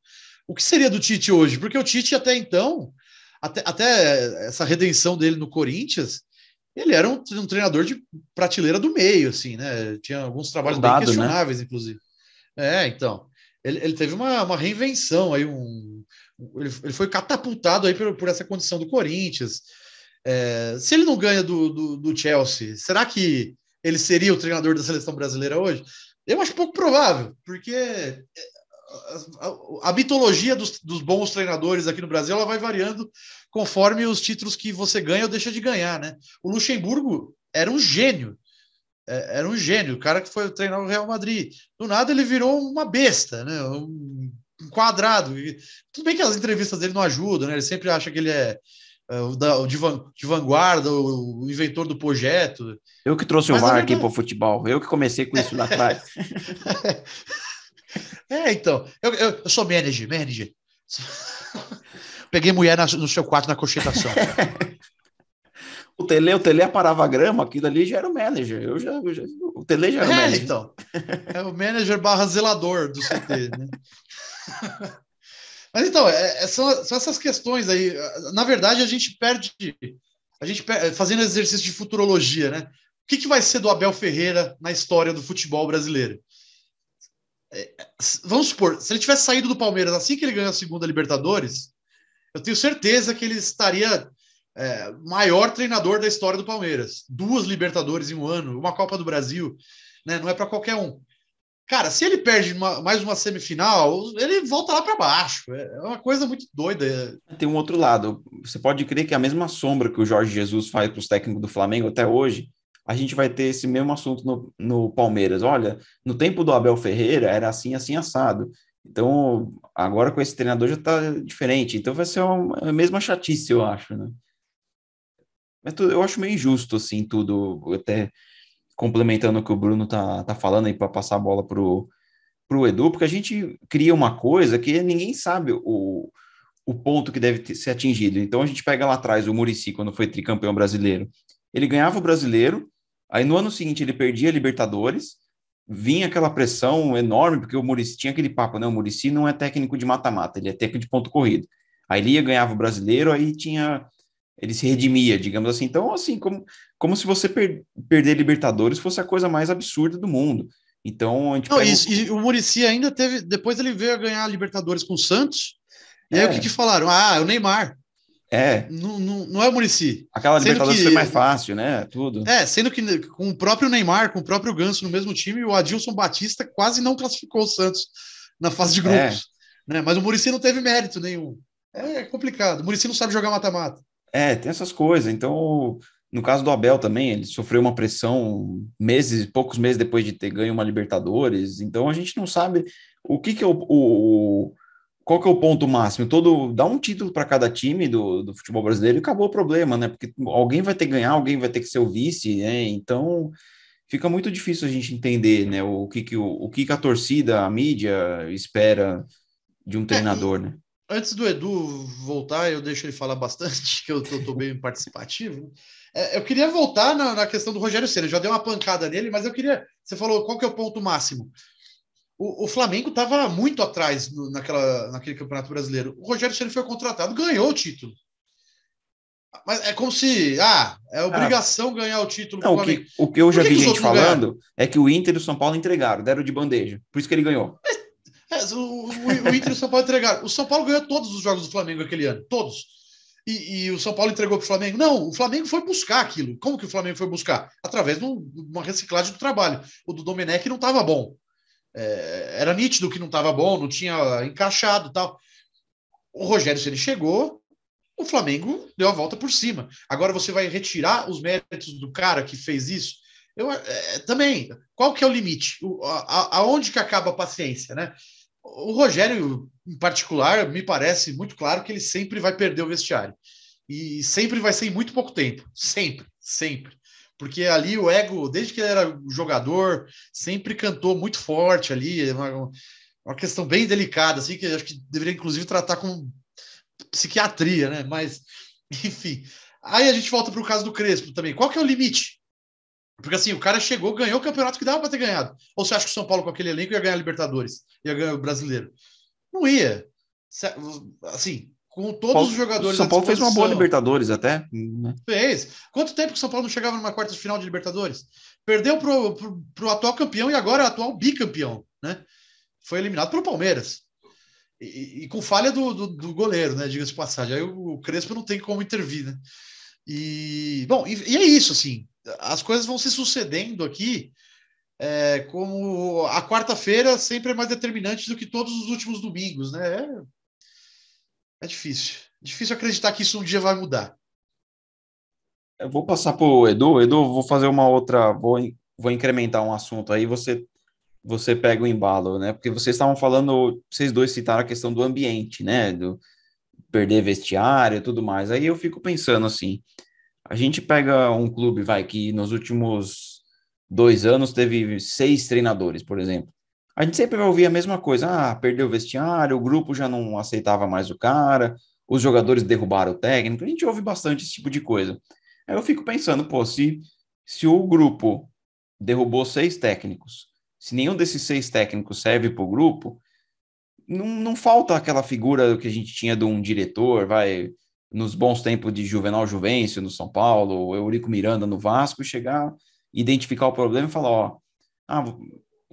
C: O que seria do Tite hoje? Porque o Tite até então, até, até essa redenção dele no Corinthians, ele era um, um, treinador de prateleira do meio, assim, né? Tinha alguns trabalhos bem né? questionáveis, né? inclusive. É, então. Ele, ele teve uma, uma, reinvenção aí, um, ele, ele foi catapultado aí por, por essa condição do Corinthians. É, se ele não ganha do, do, do, Chelsea, será que ele seria o treinador da seleção brasileira hoje? Eu acho pouco provável, porque a, a mitologia dos, dos, bons treinadores aqui no Brasil ela vai variando conforme os títulos que você ganha ou deixa de ganhar, né? O Luxemburgo era um gênio, é, era um gênio, o cara que foi treinar o Real Madrid. Do nada ele virou uma besta, né? Um, um quadrado. Tudo bem que as entrevistas dele não ajudam, né? Ele sempre acha que ele é é, o, da, o de, van, de, vanguarda, o, o, inventor do projeto.
A: Eu que trouxe Mas o VAR aqui para o futebol, eu que comecei com isso lá atrás.
C: é, então, eu, eu, eu, sou manager, manager. Peguei mulher na, no seu quarto na cochetação.
A: o Tele, o Tele parava a grama, aquilo ali já era o manager. Eu já, eu já o Tele já era
C: é,
A: o manager.
C: então. É o manager barra zelador do CT, né? Mas então, é, é, são, são, essas questões aí. Na verdade, a gente perde. A gente perde, fazendo exercício de futurologia, né? O que, que vai ser do Abel Ferreira na história do futebol brasileiro? É, vamos supor, se ele tivesse saído do Palmeiras assim que ele ganhou a segunda Libertadores, eu tenho certeza que ele estaria é, maior treinador da história do Palmeiras. Duas Libertadores em um ano, uma Copa do Brasil, né? Não é para qualquer um. Cara, se ele perde uma, mais uma semifinal, ele volta lá para baixo. É uma coisa muito doida.
A: Tem um outro lado. Você pode crer que a mesma sombra que o Jorge Jesus faz para os técnicos do Flamengo até hoje, a gente vai ter esse mesmo assunto no, no Palmeiras. Olha, no tempo do Abel Ferreira era assim, assim, assado. Então, agora com esse treinador já está diferente. Então vai ser uma, a mesma chatice, eu acho, né? Mas eu acho meio injusto, assim, tudo. Até complementando o que o Bruno tá, tá falando aí para passar a bola pro, pro Edu, porque a gente cria uma coisa que ninguém sabe o, o ponto que deve ter, ser atingido. Então a gente pega lá atrás o Murici, quando foi tricampeão brasileiro. Ele ganhava o brasileiro, aí no ano seguinte ele perdia a Libertadores, vinha aquela pressão enorme, porque o Murici tinha aquele papo, né? O Murici não é técnico de mata-mata, ele é técnico de ponto corrido. Aí ele ia, ganhava o brasileiro, aí tinha ele se redimia, digamos assim. Então, assim, como, como se você per perder Libertadores fosse a coisa mais absurda do mundo. Então, a gente.
C: Não, isso, E o Murici ainda teve. Depois ele veio a ganhar a Libertadores com o Santos. E é. aí o que, que falaram? Ah, é o Neymar.
A: É.
C: Não, não, não é o Murici.
A: Aquela Libertadores que, foi mais fácil, né? Tudo.
C: É, sendo que com o próprio Neymar, com o próprio Ganso no mesmo time, o Adilson Batista quase não classificou o Santos na fase de grupos. É. Né? Mas o Murici não teve mérito nenhum. É complicado. O Murici não sabe jogar mata-mata.
A: É, tem essas coisas. Então, no caso do Abel também, ele sofreu uma pressão meses, poucos meses depois de ter ganho uma Libertadores. Então, a gente não sabe o que, que é o, o qual que é o ponto máximo? Todo dá um título para cada time do, do futebol brasileiro e acabou o problema, né? Porque alguém vai ter que ganhar, alguém vai ter que ser o vice, né? Então fica muito difícil a gente entender, né? O que que o, o que, que a torcida, a mídia espera de um é, treinador, é, né?
C: antes do Edu voltar, eu deixo ele falar bastante, que eu estou bem participativo. É, eu queria voltar na, na questão do Rogério Ceni. Já dei uma pancada nele, mas eu queria. Você falou qual que é o ponto máximo? O, o Flamengo estava muito atrás no, naquela, naquele campeonato brasileiro. O Rogério Ceni foi contratado, ganhou o título. Mas é como se, ah, é obrigação ah, ganhar o título.
A: Não, o, que, o que eu já vi gente falando é que o Inter e o São Paulo entregaram, deram de bandeja. Por isso que ele ganhou.
C: Mas é, o, o, Inter e o São Paulo entregaram. O São Paulo ganhou todos os jogos do Flamengo aquele ano, todos. E, e o São Paulo entregou para o Flamengo. Não, o Flamengo foi buscar aquilo. Como que o Flamengo foi buscar? Através de uma reciclagem do trabalho. O do Domenech não estava bom. É, era nítido que não estava bom, não tinha encaixado tal. O Rogério, se ele chegou, o Flamengo deu a volta por cima. Agora você vai retirar os méritos do cara que fez isso? Eu, é, também, qual que é o limite? O, a, aonde que acaba a paciência, né? O Rogério, em particular, me parece muito claro que ele sempre vai perder o vestiário. E sempre vai ser em muito pouco tempo. Sempre, sempre. Porque ali o ego, desde que ele era jogador, sempre cantou muito forte ali. Uma, uma questão bem delicada, assim, que acho que deveria, inclusive, tratar com psiquiatria, né? Mas, enfim. Aí a gente volta para o caso do Crespo também. Qual que é o limite? Porque assim, o cara chegou, ganhou o campeonato que dava para ter ganhado. Ou você acha que o São Paulo, com aquele elenco, ia ganhar a Libertadores? Ia ganhar o brasileiro? Não ia. Assim, com todos Paulo, os jogadores.
A: São Paulo fez uma boa Libertadores até. Né?
C: Fez. Quanto tempo que o São Paulo não chegava numa quarta de final de Libertadores? Perdeu pro, pro, pro atual campeão e agora atual bicampeão, né? Foi eliminado pelo Palmeiras. E, e com falha do, do, do goleiro, né? Diga-se de passagem. Aí o, o, Crespo não tem como intervir, né? E, bom, e, e é isso, assim. As coisas vão se sucedendo aqui. É, como a quarta-feira sempre é mais determinante do que todos os últimos domingos, né? É, é difícil. Difícil acreditar que isso um dia vai mudar.
A: Eu vou passar para o Edu. Edu, vou fazer uma outra. Vou, vou incrementar um assunto aí. Você você pega o embalo, né? Porque vocês estavam falando, vocês dois citaram a questão do ambiente, né? Do perder vestiário e tudo mais. Aí eu fico pensando assim: a gente pega um clube, vai, que nos últimos dois anos teve seis treinadores, por exemplo a gente sempre vai ouvir a mesma coisa. Ah, perdeu o vestiário, o grupo já não aceitava mais o cara, os jogadores derrubaram o técnico. A gente ouve bastante esse tipo de coisa. Aí eu fico pensando, pô, se, se o grupo derrubou seis técnicos, se nenhum desses seis técnicos serve para o grupo, não, não falta aquela figura que a gente tinha de um diretor, vai, nos bons tempos de Juvenal Juvencio no São Paulo, Eurico Miranda no Vasco, chegar, identificar o problema e falar, ó, ah,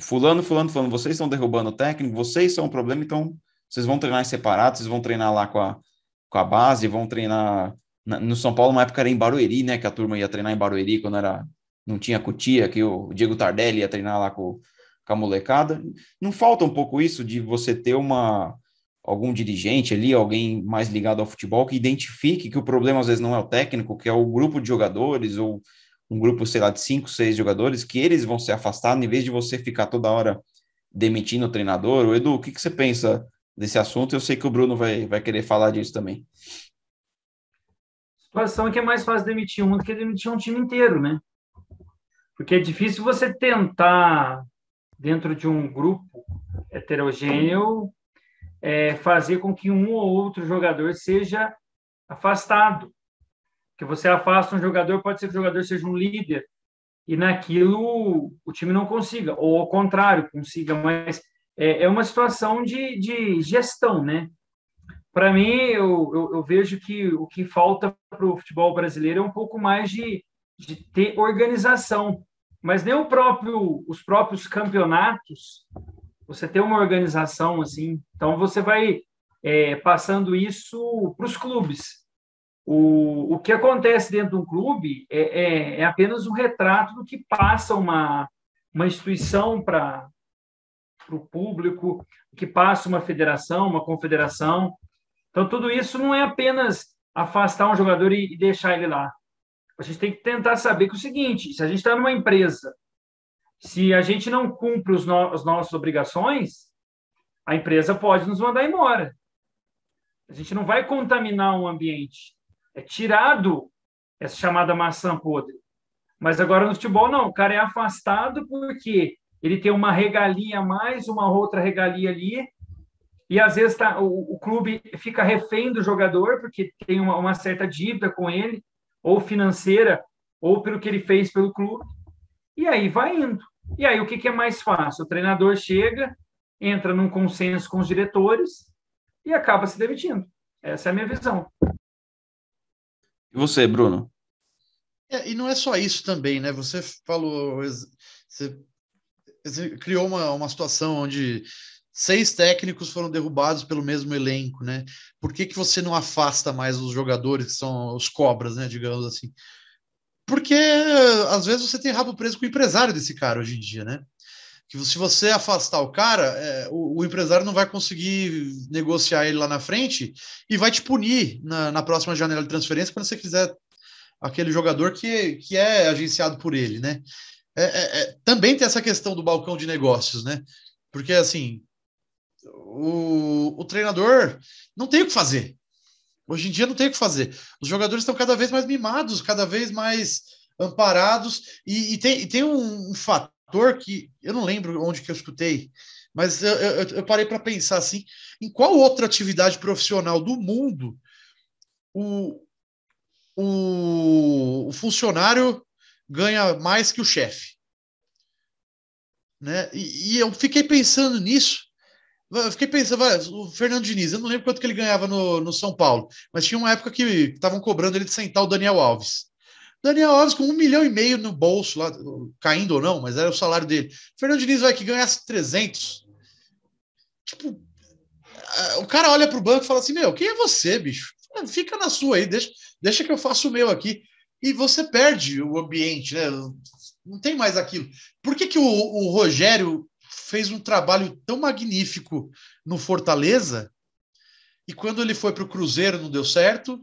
A: fulano, fulano, fulano, vocês estão derrubando o técnico, vocês são o problema, então vocês vão treinar separados, vocês vão treinar lá com a, com a base, vão treinar na, no São Paulo, uma época era em Barueri, né, que a turma ia treinar em Barueri quando era, não tinha cutia, que o Diego Tardelli ia treinar lá com, com a molecada. Não falta um pouco isso de você ter uma algum dirigente ali, alguém mais ligado ao futebol que identifique que o problema às vezes não é o técnico, que é o grupo de jogadores ou um grupo, sei lá, de cinco, seis jogadores, que eles vão ser afastados, em vez de você ficar toda hora demitindo o treinador. O Edu, o que, que você pensa desse assunto? Eu sei que o Bruno vai, vai querer falar disso também.
B: A situação é que é mais fácil demitir um do que demitir um time inteiro, né? Porque é difícil você tentar, dentro de um grupo heterogêneo, é, fazer com que um ou outro jogador seja afastado que você afasta um jogador, pode ser que o jogador seja um líder e naquilo o time não consiga, ou ao contrário, consiga, mas é, é uma situação de, de gestão, né? Para mim, eu, eu, eu, vejo que o que falta para o futebol brasileiro é um pouco mais de, de ter organização, mas nem o próprio, os próprios campeonatos, você ter uma organização assim, então você vai é, passando isso para os clubes. O, o que acontece dentro de um clube é, é, é apenas um retrato do que passa uma, uma instituição para o público, que passa uma federação, uma confederação. Então, tudo isso não é apenas afastar um jogador e, e deixar ele lá. A gente tem que tentar saber que é o seguinte: se a gente está numa empresa, se a gente não cumpre os no, as nossas obrigações, a empresa pode nos mandar embora. A gente não vai contaminar um ambiente é tirado essa chamada maçã podre. Mas agora no futebol, não. O cara é afastado porque ele tem uma regalia a mais, uma outra regalia ali, e às vezes tá, o, o clube fica refém do jogador porque tem uma, uma, certa dívida com ele, ou financeira, ou pelo que ele fez pelo clube, e aí vai indo. E aí o que, que é mais fácil? O treinador chega, entra num consenso com os diretores e acaba se demitindo. Essa é a minha visão.
A: E você, Bruno?
C: É, e não é só isso também, né? Você falou, você, você criou uma, uma situação onde seis técnicos foram derrubados pelo mesmo elenco, né? Por que, que você não afasta mais os jogadores que são os cobras, né? Digamos assim. Porque às vezes você tem rabo preso com o empresário desse cara hoje em dia, né? Que se você afastar o cara, é, o, o, empresário não vai conseguir negociar ele lá na frente e vai te punir na, na próxima janela de transferência quando você quiser aquele jogador que, que é agenciado por ele, né? É, é, é, também tem essa questão do balcão de negócios, né? Porque assim, o, o treinador não tem o que fazer. Hoje em dia não tem o que fazer. Os jogadores estão cada vez mais mimados, cada vez mais amparados, e, e tem, e tem um, um fato ator que eu não lembro onde que eu escutei, Mas eu, eu, eu parei para pensar assim, em qual outra atividade profissional do mundo o, o, o funcionário ganha mais que o chefe? Né? E, e, eu fiquei pensando nisso. Eu fiquei pensando, o Fernando Diniz, eu não lembro quanto que ele ganhava no, no São Paulo, mas tinha uma época que estavam cobrando ele de sentar o Daniel Alves. Daniel Alves com um milhão e meio no bolso, lá, caindo ou não, mas era o salário dele. Fernando Diniz vai que ganhasse 300. Tipo, o cara olha para o banco e fala assim: Meu, quem é você, bicho? Fica na sua aí, deixa, deixa que eu faço o meu aqui. E você perde o ambiente, né? Não tem mais aquilo. Por que, que o, o Rogério fez um trabalho tão magnífico no Fortaleza e quando ele foi para o Cruzeiro não deu certo?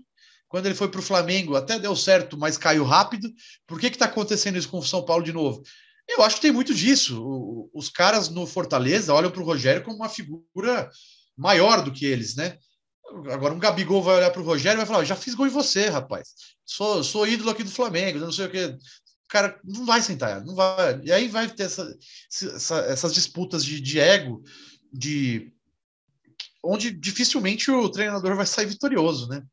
C: Quando ele foi para o Flamengo até deu certo, mas caiu rápido. Por que está acontecendo isso com o São Paulo de novo? Eu acho que tem muito disso. Os caras no Fortaleza olham para o Rogério como uma figura maior do que eles, né? Agora um Gabigol vai olhar para o Rogério e vai falar: já fiz gol em você, rapaz. Sou, sou ídolo aqui do Flamengo, não sei o que. O cara não vai sentar, não vai. E aí vai ter essa, essa, essas disputas de, de ego, de onde dificilmente o treinador vai sair vitorioso, né?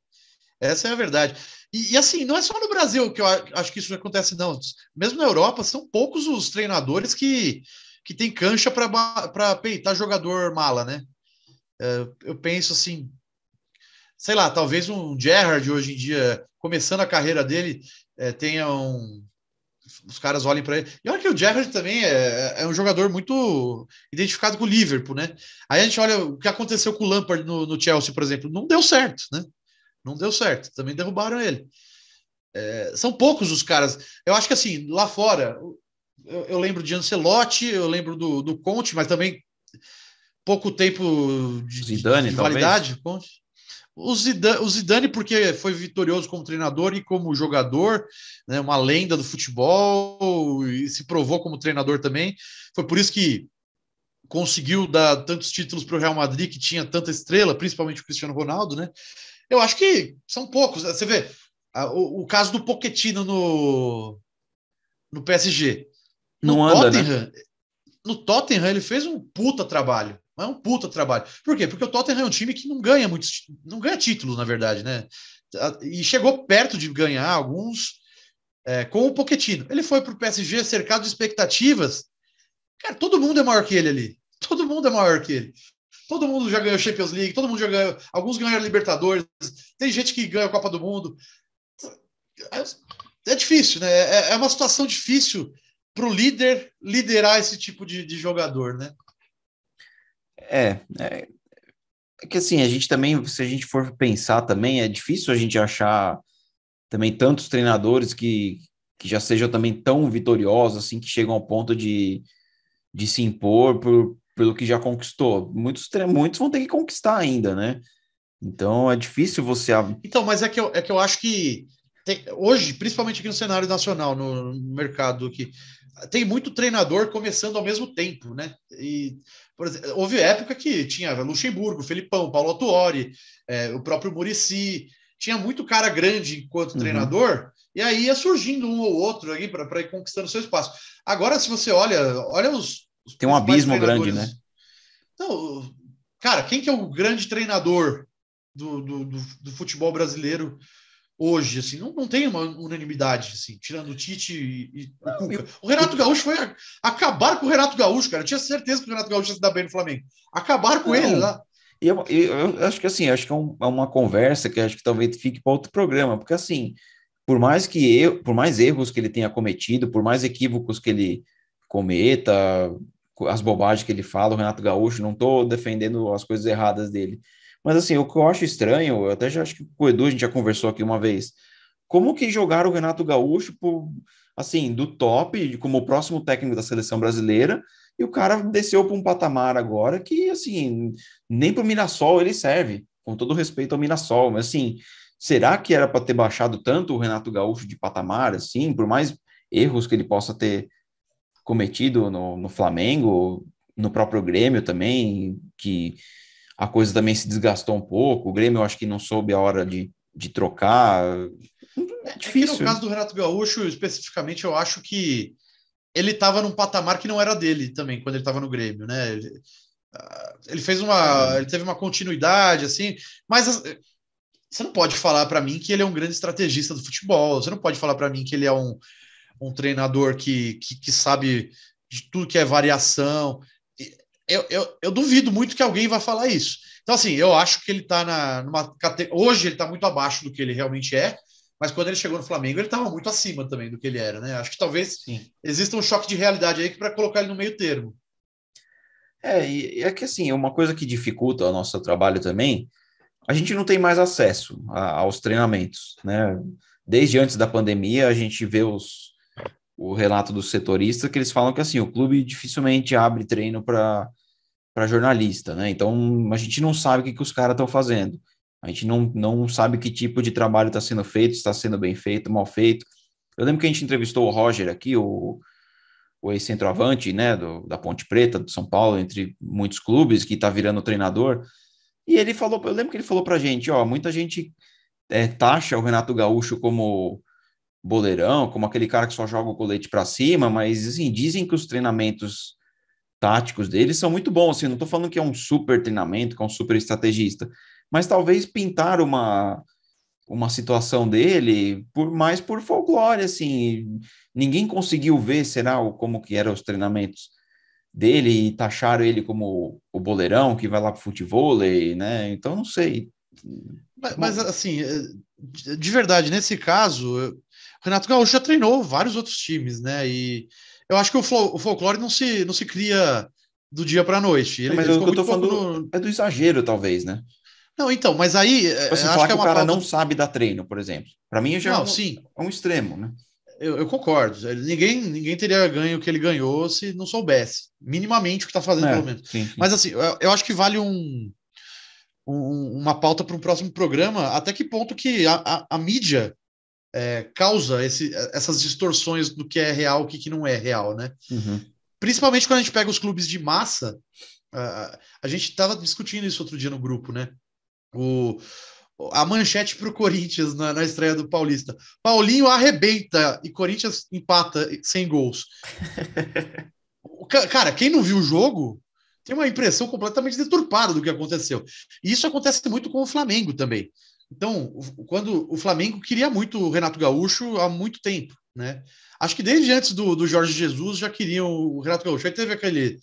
C: Essa é a verdade. E, e, assim, não é só no Brasil que eu acho que isso acontece, não. Mesmo na Europa, são poucos os treinadores que, que têm cancha para peitar jogador mala, né? É, eu penso assim, sei lá, talvez um Gerrard hoje em dia, começando a carreira dele, é, tenha um. Os caras olhem para ele. E olha que o Gerrard também é, é, um jogador muito identificado com o Liverpool, né? Aí a gente olha o que aconteceu com o Lampard no, no Chelsea, por exemplo. Não deu certo, né? Não deu certo. Também derrubaram ele. É, são poucos os caras. Eu acho que assim, lá fora, eu, eu lembro de Ancelotti, eu lembro do, do Conte, mas também pouco tempo de,
A: Zidane,
C: de validade. Conte. O Zidane, o Zidane, porque foi vitorioso como treinador e como jogador, né, uma lenda do futebol, e se provou como treinador também. Foi por isso que conseguiu dar tantos títulos para o Real Madrid, que tinha tanta estrela, principalmente o Cristiano Ronaldo, né? Eu acho que são poucos. Você vê o, o caso do Pochettino no, no PSG.
A: No Não
C: Tottenham,
A: anda, né?
C: no Tottenham ele fez um puta trabalho. É um puta trabalho. Por quê? Porque o Tottenham é um time que não ganha muitos, não ganha títulos, na verdade, né? E chegou perto de ganhar alguns é, com o Pochettino. Ele foi para o PSG cercado de expectativas. Cara, todo mundo é maior que ele ali. Todo mundo é maior que ele. Todo mundo já ganhou Champions League, todo mundo já ganhou. Alguns ganharam Libertadores, tem gente que ganha a Copa do Mundo. É, difícil, né? É, é uma situação difícil para o líder liderar esse tipo de, de jogador, né?
A: É, é, é, que assim, a gente também, se a gente for pensar também, é difícil a gente achar também tantos treinadores que, que já sejam também tão vitoriosos, assim, que chegam ao ponto de, de se impor por, pelo que já conquistou. Muitos, muitos vão ter que conquistar ainda, né? Então é difícil você.
C: Então, mas é que eu, é que eu acho que tem, hoje, principalmente aqui no cenário nacional, no, no mercado aqui, tem muito treinador começando ao mesmo tempo, né? E, por exemplo, houve época que tinha Luxemburgo, Felipão, Paulo Tuori, é, o próprio Murici, tinha muito cara grande enquanto uhum. treinador, e aí ia surgindo um ou outro aí para ir conquistando seu espaço. Agora, se você olha, olha os. Os
A: tem um abismo grande, né?
C: Então, cara, quem que é o grande treinador do, do, do, do futebol brasileiro hoje, assim, não, não tem uma unanimidade, assim, tirando o Tite e, e o Cuca. O Renato Gaúcho foi a, acabar com o Renato Gaúcho, cara. Eu tinha certeza que o Renato Gaúcho ia se dar bem no Flamengo. Acabar com não. ele lá.
A: Eu, eu, eu, acho que assim, acho que é, um, é, uma conversa que acho que talvez fique para outro programa, porque assim, por mais que eu, por mais erros que ele tenha cometido, por mais equívocos que ele cometa, as bobagens que ele fala, o Renato Gaúcho, não estou defendendo as coisas erradas dele, mas assim, o que eu acho estranho, eu até já acho que com o Edu a gente já conversou aqui uma vez, como que jogaram o Renato Gaúcho por, assim, do top, como o próximo técnico da seleção brasileira, e o cara desceu para um patamar agora que, assim, nem para o Mirassol ele serve, com todo respeito ao Mirassol, mas assim, será que era para ter baixado tanto o Renato Gaúcho de patamar, assim, por mais erros que ele possa ter cometido no, no Flamengo, no próprio Grêmio também, que a coisa também se desgastou um pouco. O Grêmio, eu acho que não soube a hora de, de trocar.
C: É difícil. É no caso do Renato Gaúcho, especificamente, eu acho que ele estava num patamar que não era dele também, quando ele estava no Grêmio, né? Uh, ele fez uma. Ele teve uma continuidade, assim, mas você não pode falar para mim que ele é um grande estrategista do futebol, você não pode falar para mim que ele é um, um treinador que, que, que, sabe de tudo que é variação. Eu, eu, eu duvido muito que alguém vá falar isso. Então, assim, eu acho que ele está na, numa. Hoje ele está muito abaixo do que ele realmente é, mas quando ele chegou no Flamengo, ele estava muito acima também do que ele era, né? Acho que talvez Sim. exista um choque de realidade aí para colocar ele no meio termo.
A: É, e é que assim, uma coisa que dificulta o nosso trabalho também a gente não tem mais acesso a, aos treinamentos, né? Desde antes da pandemia, a gente vê os, o relato dos setoristas que eles falam que assim, o clube dificilmente abre treino para jornalista, né? Então a gente não sabe o que, que os caras estão fazendo. A gente não, não sabe que tipo de trabalho está sendo feito, está sendo bem feito, mal feito. Eu lembro que a gente entrevistou o Roger aqui, o, o ex-centroavante, né, do, da Ponte Preta, do São Paulo, entre muitos clubes, que está virando treinador. E ele falou, eu lembro que ele falou pra gente, ó, muita gente é, taxa o Renato Gaúcho como boleirão, como aquele cara que só joga o colete para cima, mas assim, dizem que os treinamentos táticos dele são muito bons, assim, não tô falando que é um super treinamento, que é um super estrategista, mas talvez pintar uma uma situação dele por mais por folclore, assim, ninguém conseguiu ver, será, como que eram os treinamentos dele e taxaram ele como o boleirão que vai lá pro futebol, né? Então não sei.
C: Mas, mas, assim, é, de verdade, nesse caso, Renato Gaúcho já treinou vários outros times, né? E eu acho que o, o folclore não se, não se cria do dia para a noite.
A: Ele, mas ele o que eu tô falando no... é do exagero, talvez, né?
C: Não, então, mas aí.
A: Você tipo assim, acho que, é que o cara pauta... não sabe dar treino, por exemplo. Para mim já
C: não,
A: é, um,
C: sim.
A: é um extremo, né?
C: Eu, eu, concordo. Ninguém, ninguém teria ganho o que ele ganhou se não soubesse. Minimamente o que está fazendo, é, pelo menos. Sim, sim. Mas assim, eu, eu, acho que vale um, um uma pauta para um próximo programa. Até que ponto que a, a, a mídia é, causa esse, essas distorções do que é real e o que, que não é real, né? Uhum. Principalmente quando a gente pega os clubes de massa. Uh, a gente estava discutindo isso outro dia no grupo, né? O, a manchete para o Corinthians na, na, estreia do Paulista. Paulinho arrebenta e Corinthians empata sem gols. Cara, quem não viu o jogo tem uma impressão completamente deturpada do que aconteceu. E isso acontece muito com o Flamengo também. Então, quando o Flamengo queria muito o Renato Gaúcho há muito tempo, né? Acho que desde antes do, do Jorge Jesus já queriam o Renato Gaúcho. Aí teve aquele,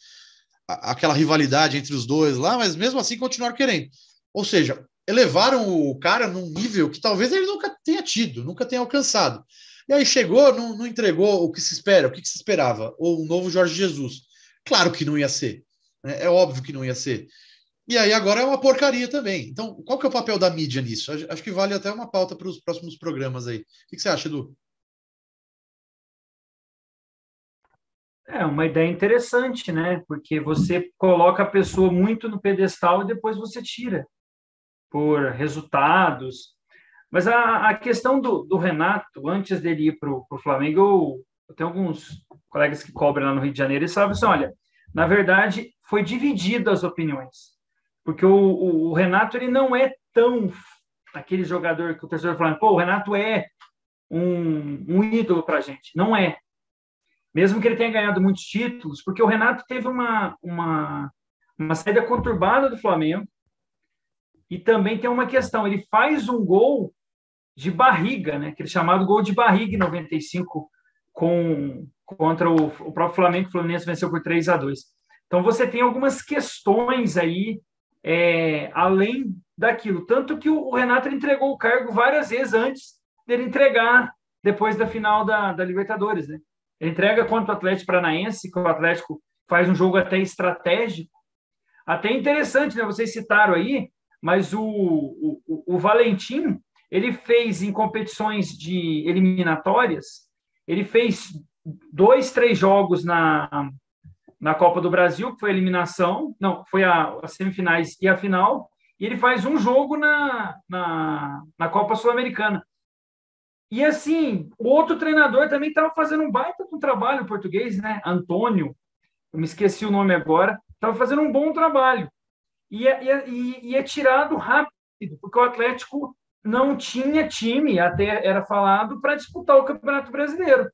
C: aquela rivalidade entre os dois lá, mas mesmo assim continuaram querendo. Ou seja, elevaram o cara num nível que talvez ele nunca tenha tido, nunca tenha alcançado. E aí chegou, não, não entregou o que se espera, o que, que, se esperava, ou um novo Jorge Jesus. Claro que não ia ser, né? é óbvio que não ia ser. E aí agora é uma porcaria também. Então, qual que é o papel da mídia nisso? Acho que vale até uma pauta para os próximos programas aí. O que, você acha, Edu?
B: É uma ideia interessante, né? Porque você coloca a pessoa muito no pedestal e depois você tira por resultados. Mas a, a questão do, do, Renato, antes dele ir para o Flamengo, eu, tenho alguns colegas que cobrem lá no Rio de Janeiro e sabem assim, olha, na verdade, foi dividido as opiniões. Porque o, o, o Renato ele não é tão aquele jogador que o torcedor fala, pô, o Renato é um, um ídolo para a gente. Não é. Mesmo que ele tenha ganhado muitos títulos, porque o Renato teve uma, uma, uma saída conturbada do Flamengo, e também tem uma questão, ele faz um gol de barriga, né? Aquele chamado gol de barriga em 95 com, contra o, o próprio Flamengo, o Fluminense venceu por 3 a 2. Então você tem algumas questões aí é, além daquilo. Tanto que o, Renato entregou o cargo várias vezes antes dele entregar depois da final da, da Libertadores, né? Ele entrega contra o Atlético Paranaense, que o Atlético faz um jogo até estratégico. Até interessante, né? Vocês citaram aí mas o, o, o Valentim ele fez em competições de eliminatórias, ele fez dois, três jogos na, na Copa do Brasil, que foi a eliminação, não, foi a, as semifinais e a final, e ele faz um jogo na, na, na Copa Sul-Americana. E assim, o outro treinador também estava fazendo um baita um trabalho português, né? Antônio, eu me esqueci o nome agora, estava fazendo um bom trabalho e é, é, e é tirado rápido, porque o Atlético não tinha time, até era falado, para disputar o Campeonato Brasileiro.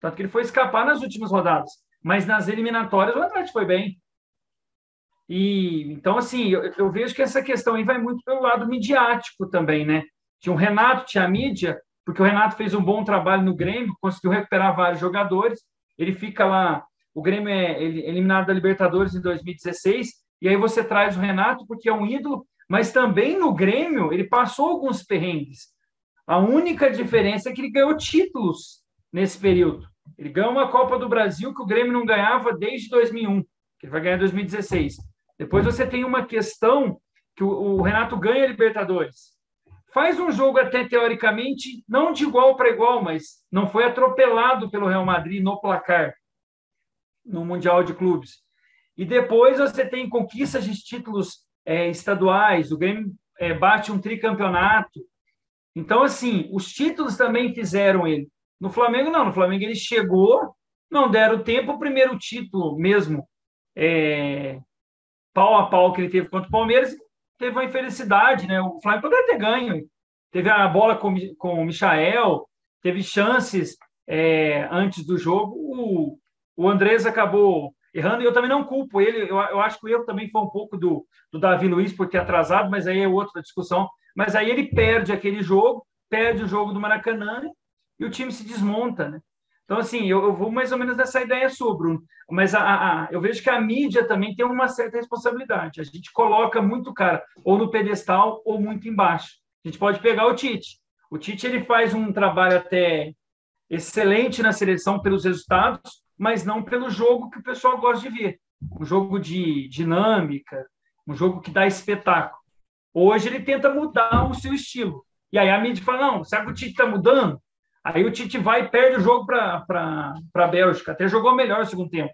B: Tanto que ele foi escapar nas últimas rodadas. Mas nas eliminatórias o Atlético foi bem. E então, assim, eu, eu, vejo que essa questão aí vai muito pelo lado midiático também, né? Tinha o Renato, tinha a mídia, porque o Renato fez um bom trabalho no Grêmio, conseguiu recuperar vários jogadores. Ele fica lá, o Grêmio é eliminado da Libertadores em 2016, e aí você traz o Renato porque é um ídolo, mas também no Grêmio ele passou alguns perrengues. A única diferença é que ele ganhou títulos nesse período. Ele ganhou uma Copa do Brasil que o Grêmio não ganhava desde 2001, que ele vai ganhar em 2016. Depois você tem uma questão que o, o Renato ganha a Libertadores. Faz um jogo até teoricamente não de igual para igual, mas não foi atropelado pelo Real Madrid no placar no Mundial de Clubes. E depois você tem conquistas de títulos é, estaduais, o Grêmio é, bate um tricampeonato. Então, assim, os títulos também fizeram ele. No Flamengo, não. No Flamengo, ele chegou, não deram tempo. O primeiro título mesmo, é, pau a pau que ele teve contra o Palmeiras, teve uma infelicidade, né? O Flamengo poderia ter ganho. Teve a bola com, com o Michael, teve chances é, antes do jogo. O, o Andrés acabou errando, e eu também não culpo ele. Eu, eu acho que o erro também foi um pouco do, do Davi Luiz por ter atrasado, mas aí é outra discussão. Mas aí ele perde aquele jogo, perde o jogo do Maracanã e o time se desmonta, né? Então, assim, eu, eu vou mais ou menos nessa ideia sobre, mas a, a, eu vejo que a mídia também tem uma certa responsabilidade. A gente coloca muito cara ou no pedestal ou muito embaixo. A gente pode pegar o Tite. O Tite ele faz um trabalho até excelente na seleção pelos resultados, mas não pelo jogo que o pessoal gosta de ver. Um jogo de dinâmica, um jogo que dá espetáculo. Hoje ele tenta mudar o seu estilo. E aí a mídia fala: não, será que o Tite está mudando? Aí o Tite vai e perde o jogo para a Bélgica. Até jogou melhor no segundo tempo.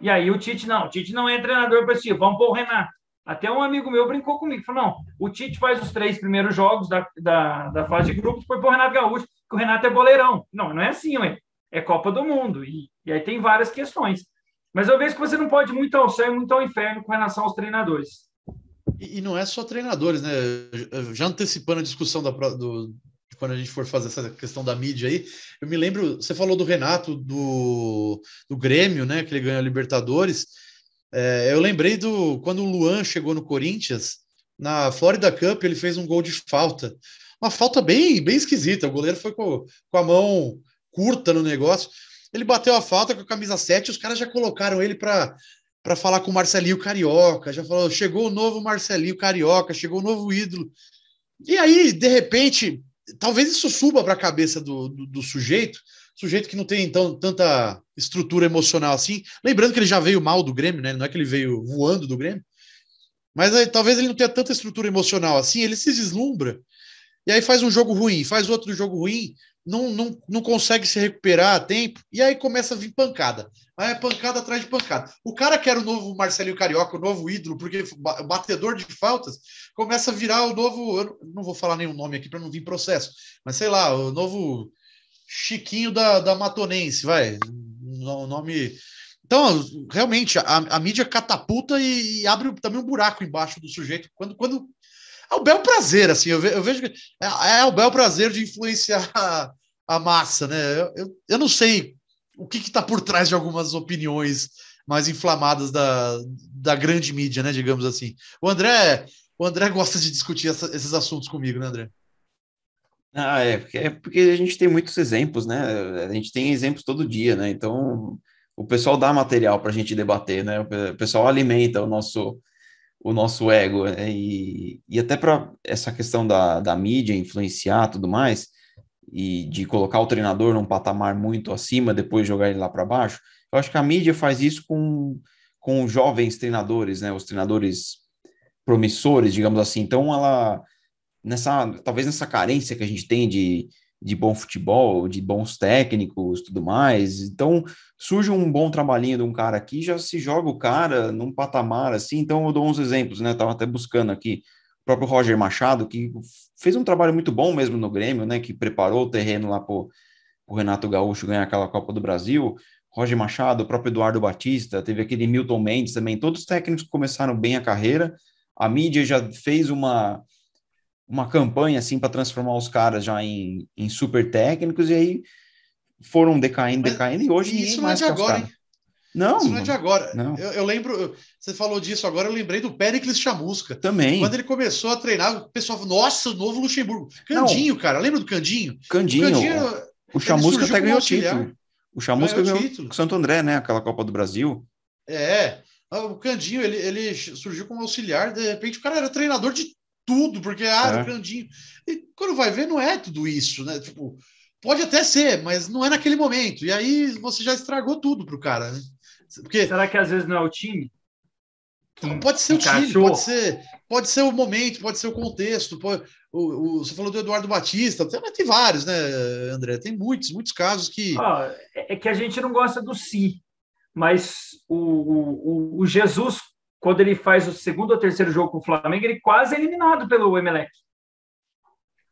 B: E aí o Tite, não, o Tite não é treinador para si, vamos pôr o Renato. Até um amigo meu brincou comigo, falou, não, o Tite faz os três primeiros jogos da, da, da fase de grupos, depois pôr o Renato Gaúcho, que o Renato é boleirão. Não, não é assim, ué. é Copa do Mundo. E, e aí tem várias questões. Mas eu vejo que você não pode muito ao céu e muito ao inferno com relação aos treinadores.
C: E, e não é só treinadores, né? Já antecipando a discussão da, do, quando a gente for fazer essa questão da mídia aí, eu me lembro, você falou do Renato, do, do Grêmio, né, que ele ganhou a Libertadores, é, eu lembrei do, quando o Luan chegou no Corinthians, na Florida Cup, ele fez um gol de falta, uma falta bem, bem esquisita, o goleiro foi com, com a mão curta no negócio, ele bateu a falta com a camisa 7, e os caras já colocaram ele para para falar com o Marcelinho Carioca, já falou, chegou o novo Marcelinho Carioca, chegou o novo ídolo. E aí, de repente, talvez isso suba para a cabeça do, do, do, sujeito, sujeito que não tem então tanta estrutura emocional assim. Lembrando que ele já veio mal do Grêmio, né? Não é que ele veio voando do Grêmio, mas aí, talvez ele não tenha tanta estrutura emocional assim. Ele se deslumbra e aí faz um jogo ruim, faz outro jogo ruim, não, não, não consegue se recuperar a tempo e aí começa a vir pancada. Aí é pancada atrás de pancada. O cara que era o novo Marcelinho Carioca, o novo ídolo, porque batedor de faltas, começa a virar o novo. Eu não vou falar nenhum nome aqui para não vir processo, mas sei lá, o novo Chiquinho da, da Matonense, vai. O nome. Então, realmente, a, a mídia catapulta e, e, abre também um buraco embaixo do sujeito. Quando, quando é o bel prazer, assim, eu vejo que é, é, o bel prazer de influenciar a, massa, né? Eu, eu, eu não sei o que está por trás de algumas opiniões mais inflamadas da, da grande mídia, né? Digamos assim. O André, o André gosta de discutir essa, esses assuntos comigo, né, André?
A: Ah, é porque, é porque a gente tem muitos exemplos, né? A gente tem exemplos todo dia, né? Então o pessoal dá material para a gente debater, né? O pessoal alimenta o nosso o nosso ego né? e, e até para essa questão da, da mídia influenciar tudo mais e de colocar o treinador num patamar muito acima, depois jogar ele lá para baixo. Eu acho que a mídia faz isso com, com jovens treinadores, né? Os treinadores promissores, digamos assim. Então, ela nessa talvez nessa carência que a gente tem de, de bom futebol, de bons técnicos, tudo mais. Então, surge um bom trabalhinho de um cara aqui, já se joga o cara num patamar assim. Então, eu dou uns exemplos, né? Tava até buscando aqui próprio Roger Machado, que fez um trabalho muito bom mesmo no Grêmio, né? Que preparou o terreno lá para o Renato Gaúcho ganhar aquela Copa do Brasil. Roger Machado, o próprio Eduardo Batista, teve aquele Milton Mendes também. Todos os técnicos começaram bem a carreira. A mídia já fez uma, uma campanha assim para transformar os caras já em, em super técnicos e aí foram decaindo, decaindo e hoje
C: isso é de agora?
A: Não.
C: Isso não é de agora. Eu, eu, lembro, você falou disso agora, eu lembrei do Pericles Chamusca.
A: Também.
C: Quando ele começou a treinar, o pessoal falou, nossa, o novo Luxemburgo. Candinho, não. cara, lembra do Candinho?
A: Candinho. O, Candinho, o Chamusca até ganhou o título. O Chamusca ganhou, ganhou o Santo André, né? Aquela Copa do Brasil.
C: É. O Candinho, ele, ele surgiu como auxiliar, de repente o cara era treinador de tudo, porque ah, é. o Candinho. E quando vai ver, não é tudo isso, né? Tipo, pode até ser, mas não é naquele momento. E aí você já estragou tudo pro cara, né?
B: Porque... Será que às vezes não é o time?
C: Não, pode ser o time, pode ser, pode ser o momento, pode ser o contexto. Pode, o, o, você falou do Eduardo Batista, tem, tem vários, né, André? Tem muitos, muitos casos que.
B: Ah, é que a gente não gosta do si, mas o, o, o, Jesus, quando ele faz o segundo ou terceiro jogo com o Flamengo, ele quase é eliminado pelo Emelec.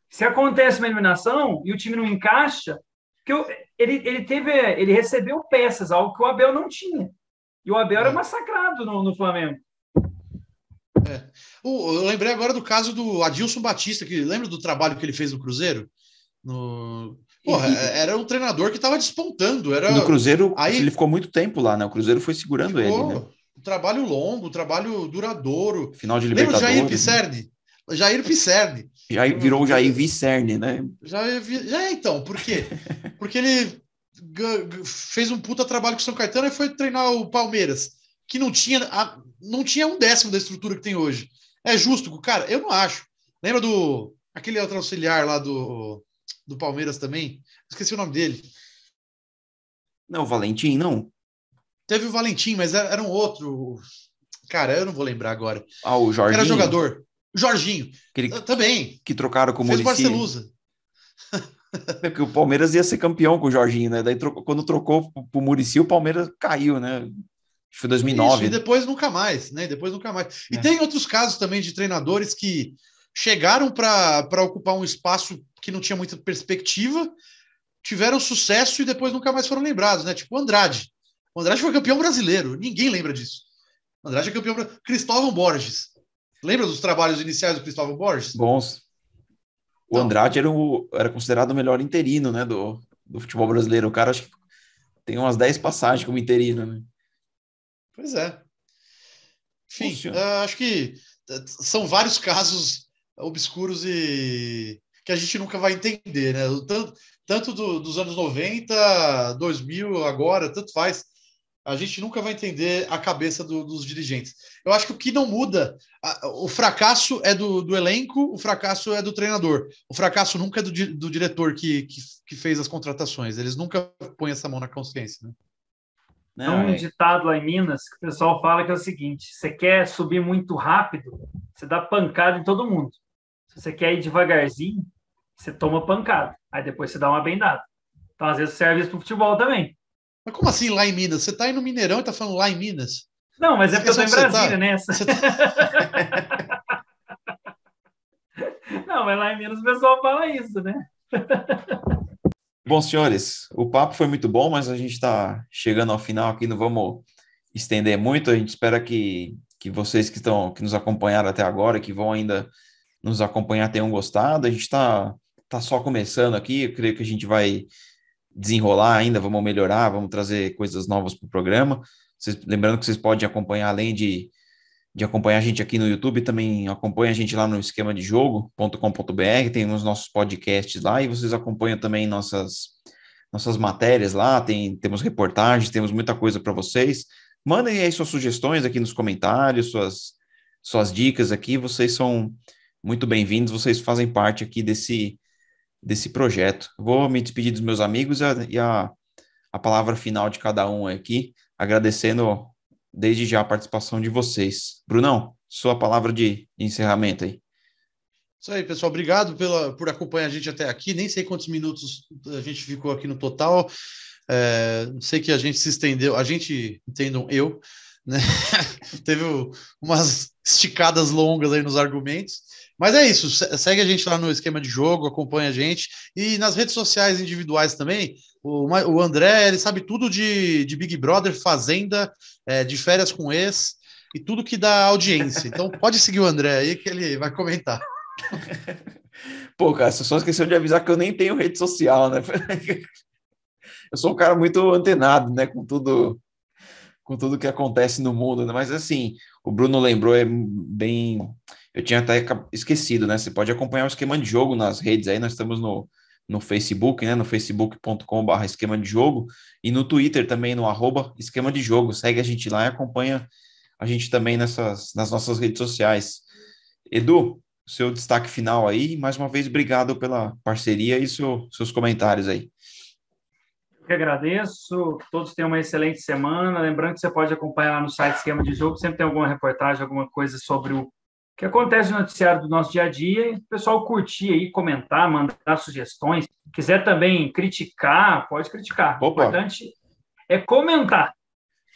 B: Se acontece uma eliminação e o time não encaixa, que ele, ele teve, ele recebeu peças, algo que o Abel não tinha. E o Abel era é. massacrado no, no Flamengo.
C: É. eu lembrei agora do caso do Adilson Batista, que lembra do trabalho que ele fez no Cruzeiro? No... Porra, era um treinador que estava despontando. Era...
A: No Cruzeiro, Aí, ele ficou muito tempo lá, né? O Cruzeiro foi segurando ficou, ele. Né?
C: Um trabalho longo, um trabalho duradouro.
A: Final de Libertadores.
C: Lembra do Jair Pisserni? Né? Jair Pisserni.
A: Jair, virou o Jair Vicerni, né?
C: Já, já é, então. Por quê? Porque ele fez um puta trabalho com o São Caetano e foi treinar o Palmeiras, que não tinha, não tinha um décimo da estrutura que tem hoje. É justo, cara? Eu não acho. Lembra do aquele outro auxiliar lá do, do Palmeiras também? Esqueci o nome dele.
A: Não, o Valentim, não.
C: Teve o Valentim, mas era um outro. Cara, eu não vou lembrar agora.
A: Ah, o Jorginho.
C: Era jogador. Jorginho.
A: Aquele
C: também.
A: Que trocaram com o Fez
C: Muricy. Barcelusa.
A: É porque o Palmeiras ia ser campeão com o Jorginho, né? Daí trocou, quando trocou pro Murici, o Palmeiras caiu, né? Acho que foi 2009. Isso,
C: e depois nunca mais, né? Depois nunca mais. E é. tem outros casos também de treinadores que chegaram para ocupar um espaço que não tinha muita perspectiva, tiveram sucesso e depois nunca mais foram lembrados, né? Tipo o Andrade. O Andrade foi campeão brasileiro, ninguém lembra disso. O Andrade é campeão. Cristóvão Borges. Lembra dos trabalhos iniciais do Cristóvão Borges?
A: Bons. O Andrade era, o, era considerado o melhor interino, né, do, do futebol brasileiro. O cara acho que tem umas 10 passagens como interino, né?
C: Pois é. Enfim, uh, acho que são vários casos obscuros e que a gente nunca vai entender, né? Tanto, tanto do, dos anos 90, 2000, agora, tanto faz a gente nunca vai entender a cabeça do, dos dirigentes. Eu acho que o que não muda, a, o fracasso é do, do, elenco, o fracasso é do treinador. O fracasso nunca é do, do diretor que, que, que, fez as contratações. Eles nunca põem essa mão na consciência. Né?
B: Não, um é. ditado lá em Minas que o pessoal fala que é o seguinte: você quer subir muito rápido, você dá pancada em todo mundo. Se você quer ir devagarzinho, você toma pancada. Aí depois você dá uma bendada. Então, às vezes, serve isso para o futebol também.
C: Mas como assim lá em Minas? Você está aí no Mineirão e está falando lá em Minas?
B: Não, mas é porque eu estou em Brasília tá? nessa. Tá... Não, mas lá em Minas o pessoal fala isso, né?
A: Bom, senhores, o papo foi muito bom, mas a gente está chegando ao final aqui, não vamos estender muito. A gente espera que, que vocês que estão que nos acompanharam até agora, que vão ainda nos acompanhar, tenham gostado. A gente está tá só começando aqui, eu creio que a gente vai desenrolar ainda, vamos melhorar, vamos trazer coisas novas para o programa. Vocês, lembrando que vocês podem acompanhar, além de, de acompanhar a gente aqui no YouTube, também acompanha a gente lá no esquema de jogo.com.br, tem os nossos podcasts lá e vocês acompanham também nossas, nossas matérias lá, tem, temos reportagens, temos muita coisa para vocês. Mandem aí suas sugestões aqui nos comentários, suas, suas dicas aqui, vocês são muito bem-vindos, vocês fazem parte aqui desse desse projeto. Vou me despedir dos meus amigos e a, a palavra final de cada um aqui, agradecendo desde já a participação de vocês. Brunão, sua palavra de, de encerramento aí.
C: Isso aí, pessoal. Obrigado pela, por acompanhar a gente até aqui. Nem sei quantos minutos a gente ficou aqui no total. É, sei que a gente se estendeu, a gente, entendam eu, né? Teve umas esticadas longas aí nos argumentos. Mas é isso, segue a gente lá no esquema de jogo, acompanha a gente. E nas redes sociais individuais também, o, André, ele sabe tudo de, de Big Brother, Fazenda, é, de férias com ex e tudo que dá audiência. Então pode seguir o André aí que ele vai comentar.
A: Pô, cara, você só esqueceu de avisar que eu nem tenho rede social, né? Eu sou um cara muito antenado, né, com tudo com tudo que acontece no mundo, né? mas assim, o Bruno lembrou, é bem. Eu tinha até esquecido, né? Você pode acompanhar o esquema de jogo nas redes aí, nós estamos no, no Facebook, né? No facebook.com.br esquema de jogo, e no Twitter também, no arroba esquema de jogo. Segue a gente lá e acompanha a gente também nessas, nas nossas redes sociais. Edu, seu destaque final aí, mais uma vez, obrigado pela parceria e seu, seus comentários aí
B: que agradeço. Todos tenham uma excelente semana. Lembrando que você pode acompanhar lá no site Esquema de Jogo, sempre tem alguma reportagem, alguma coisa sobre o que acontece no noticiário do nosso dia a dia. E o pessoal curtir aí, comentar, mandar sugestões. Quiser também criticar, pode criticar. Opa. O importante é comentar.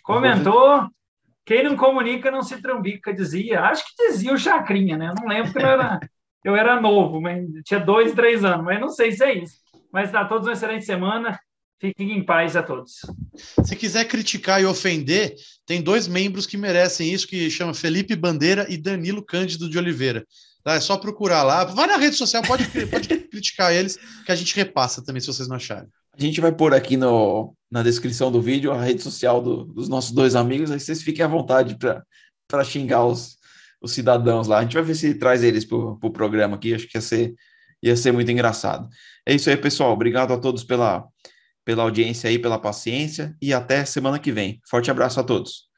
B: Comentou. Quem não comunica não se trambica, dizia. Acho que dizia o Chacrinha, né? Eu não lembro que eu era, eu era novo, mas tinha dois, três anos, mas não sei se é isso. Mas tá todos uma excelente semana. Fiquem em paz a todos.
C: Se quiser criticar e ofender, tem dois membros que merecem isso, que chama Felipe Bandeira e Danilo Cândido de Oliveira. Tá? É só procurar lá. Vai na rede social, pode, pode criticar eles, que a gente repassa também, se vocês não acharem.
A: A gente vai pôr aqui no, na descrição do vídeo a rede social do, dos nossos dois amigos, aí vocês fiquem à vontade para xingar os, os cidadãos lá. A gente vai ver se traz eles para o pro programa aqui, acho que ia ser, ia ser muito engraçado. É isso aí, pessoal. Obrigado a todos pela pela audiência aí, pela paciência e até semana que vem. Forte abraço a todos.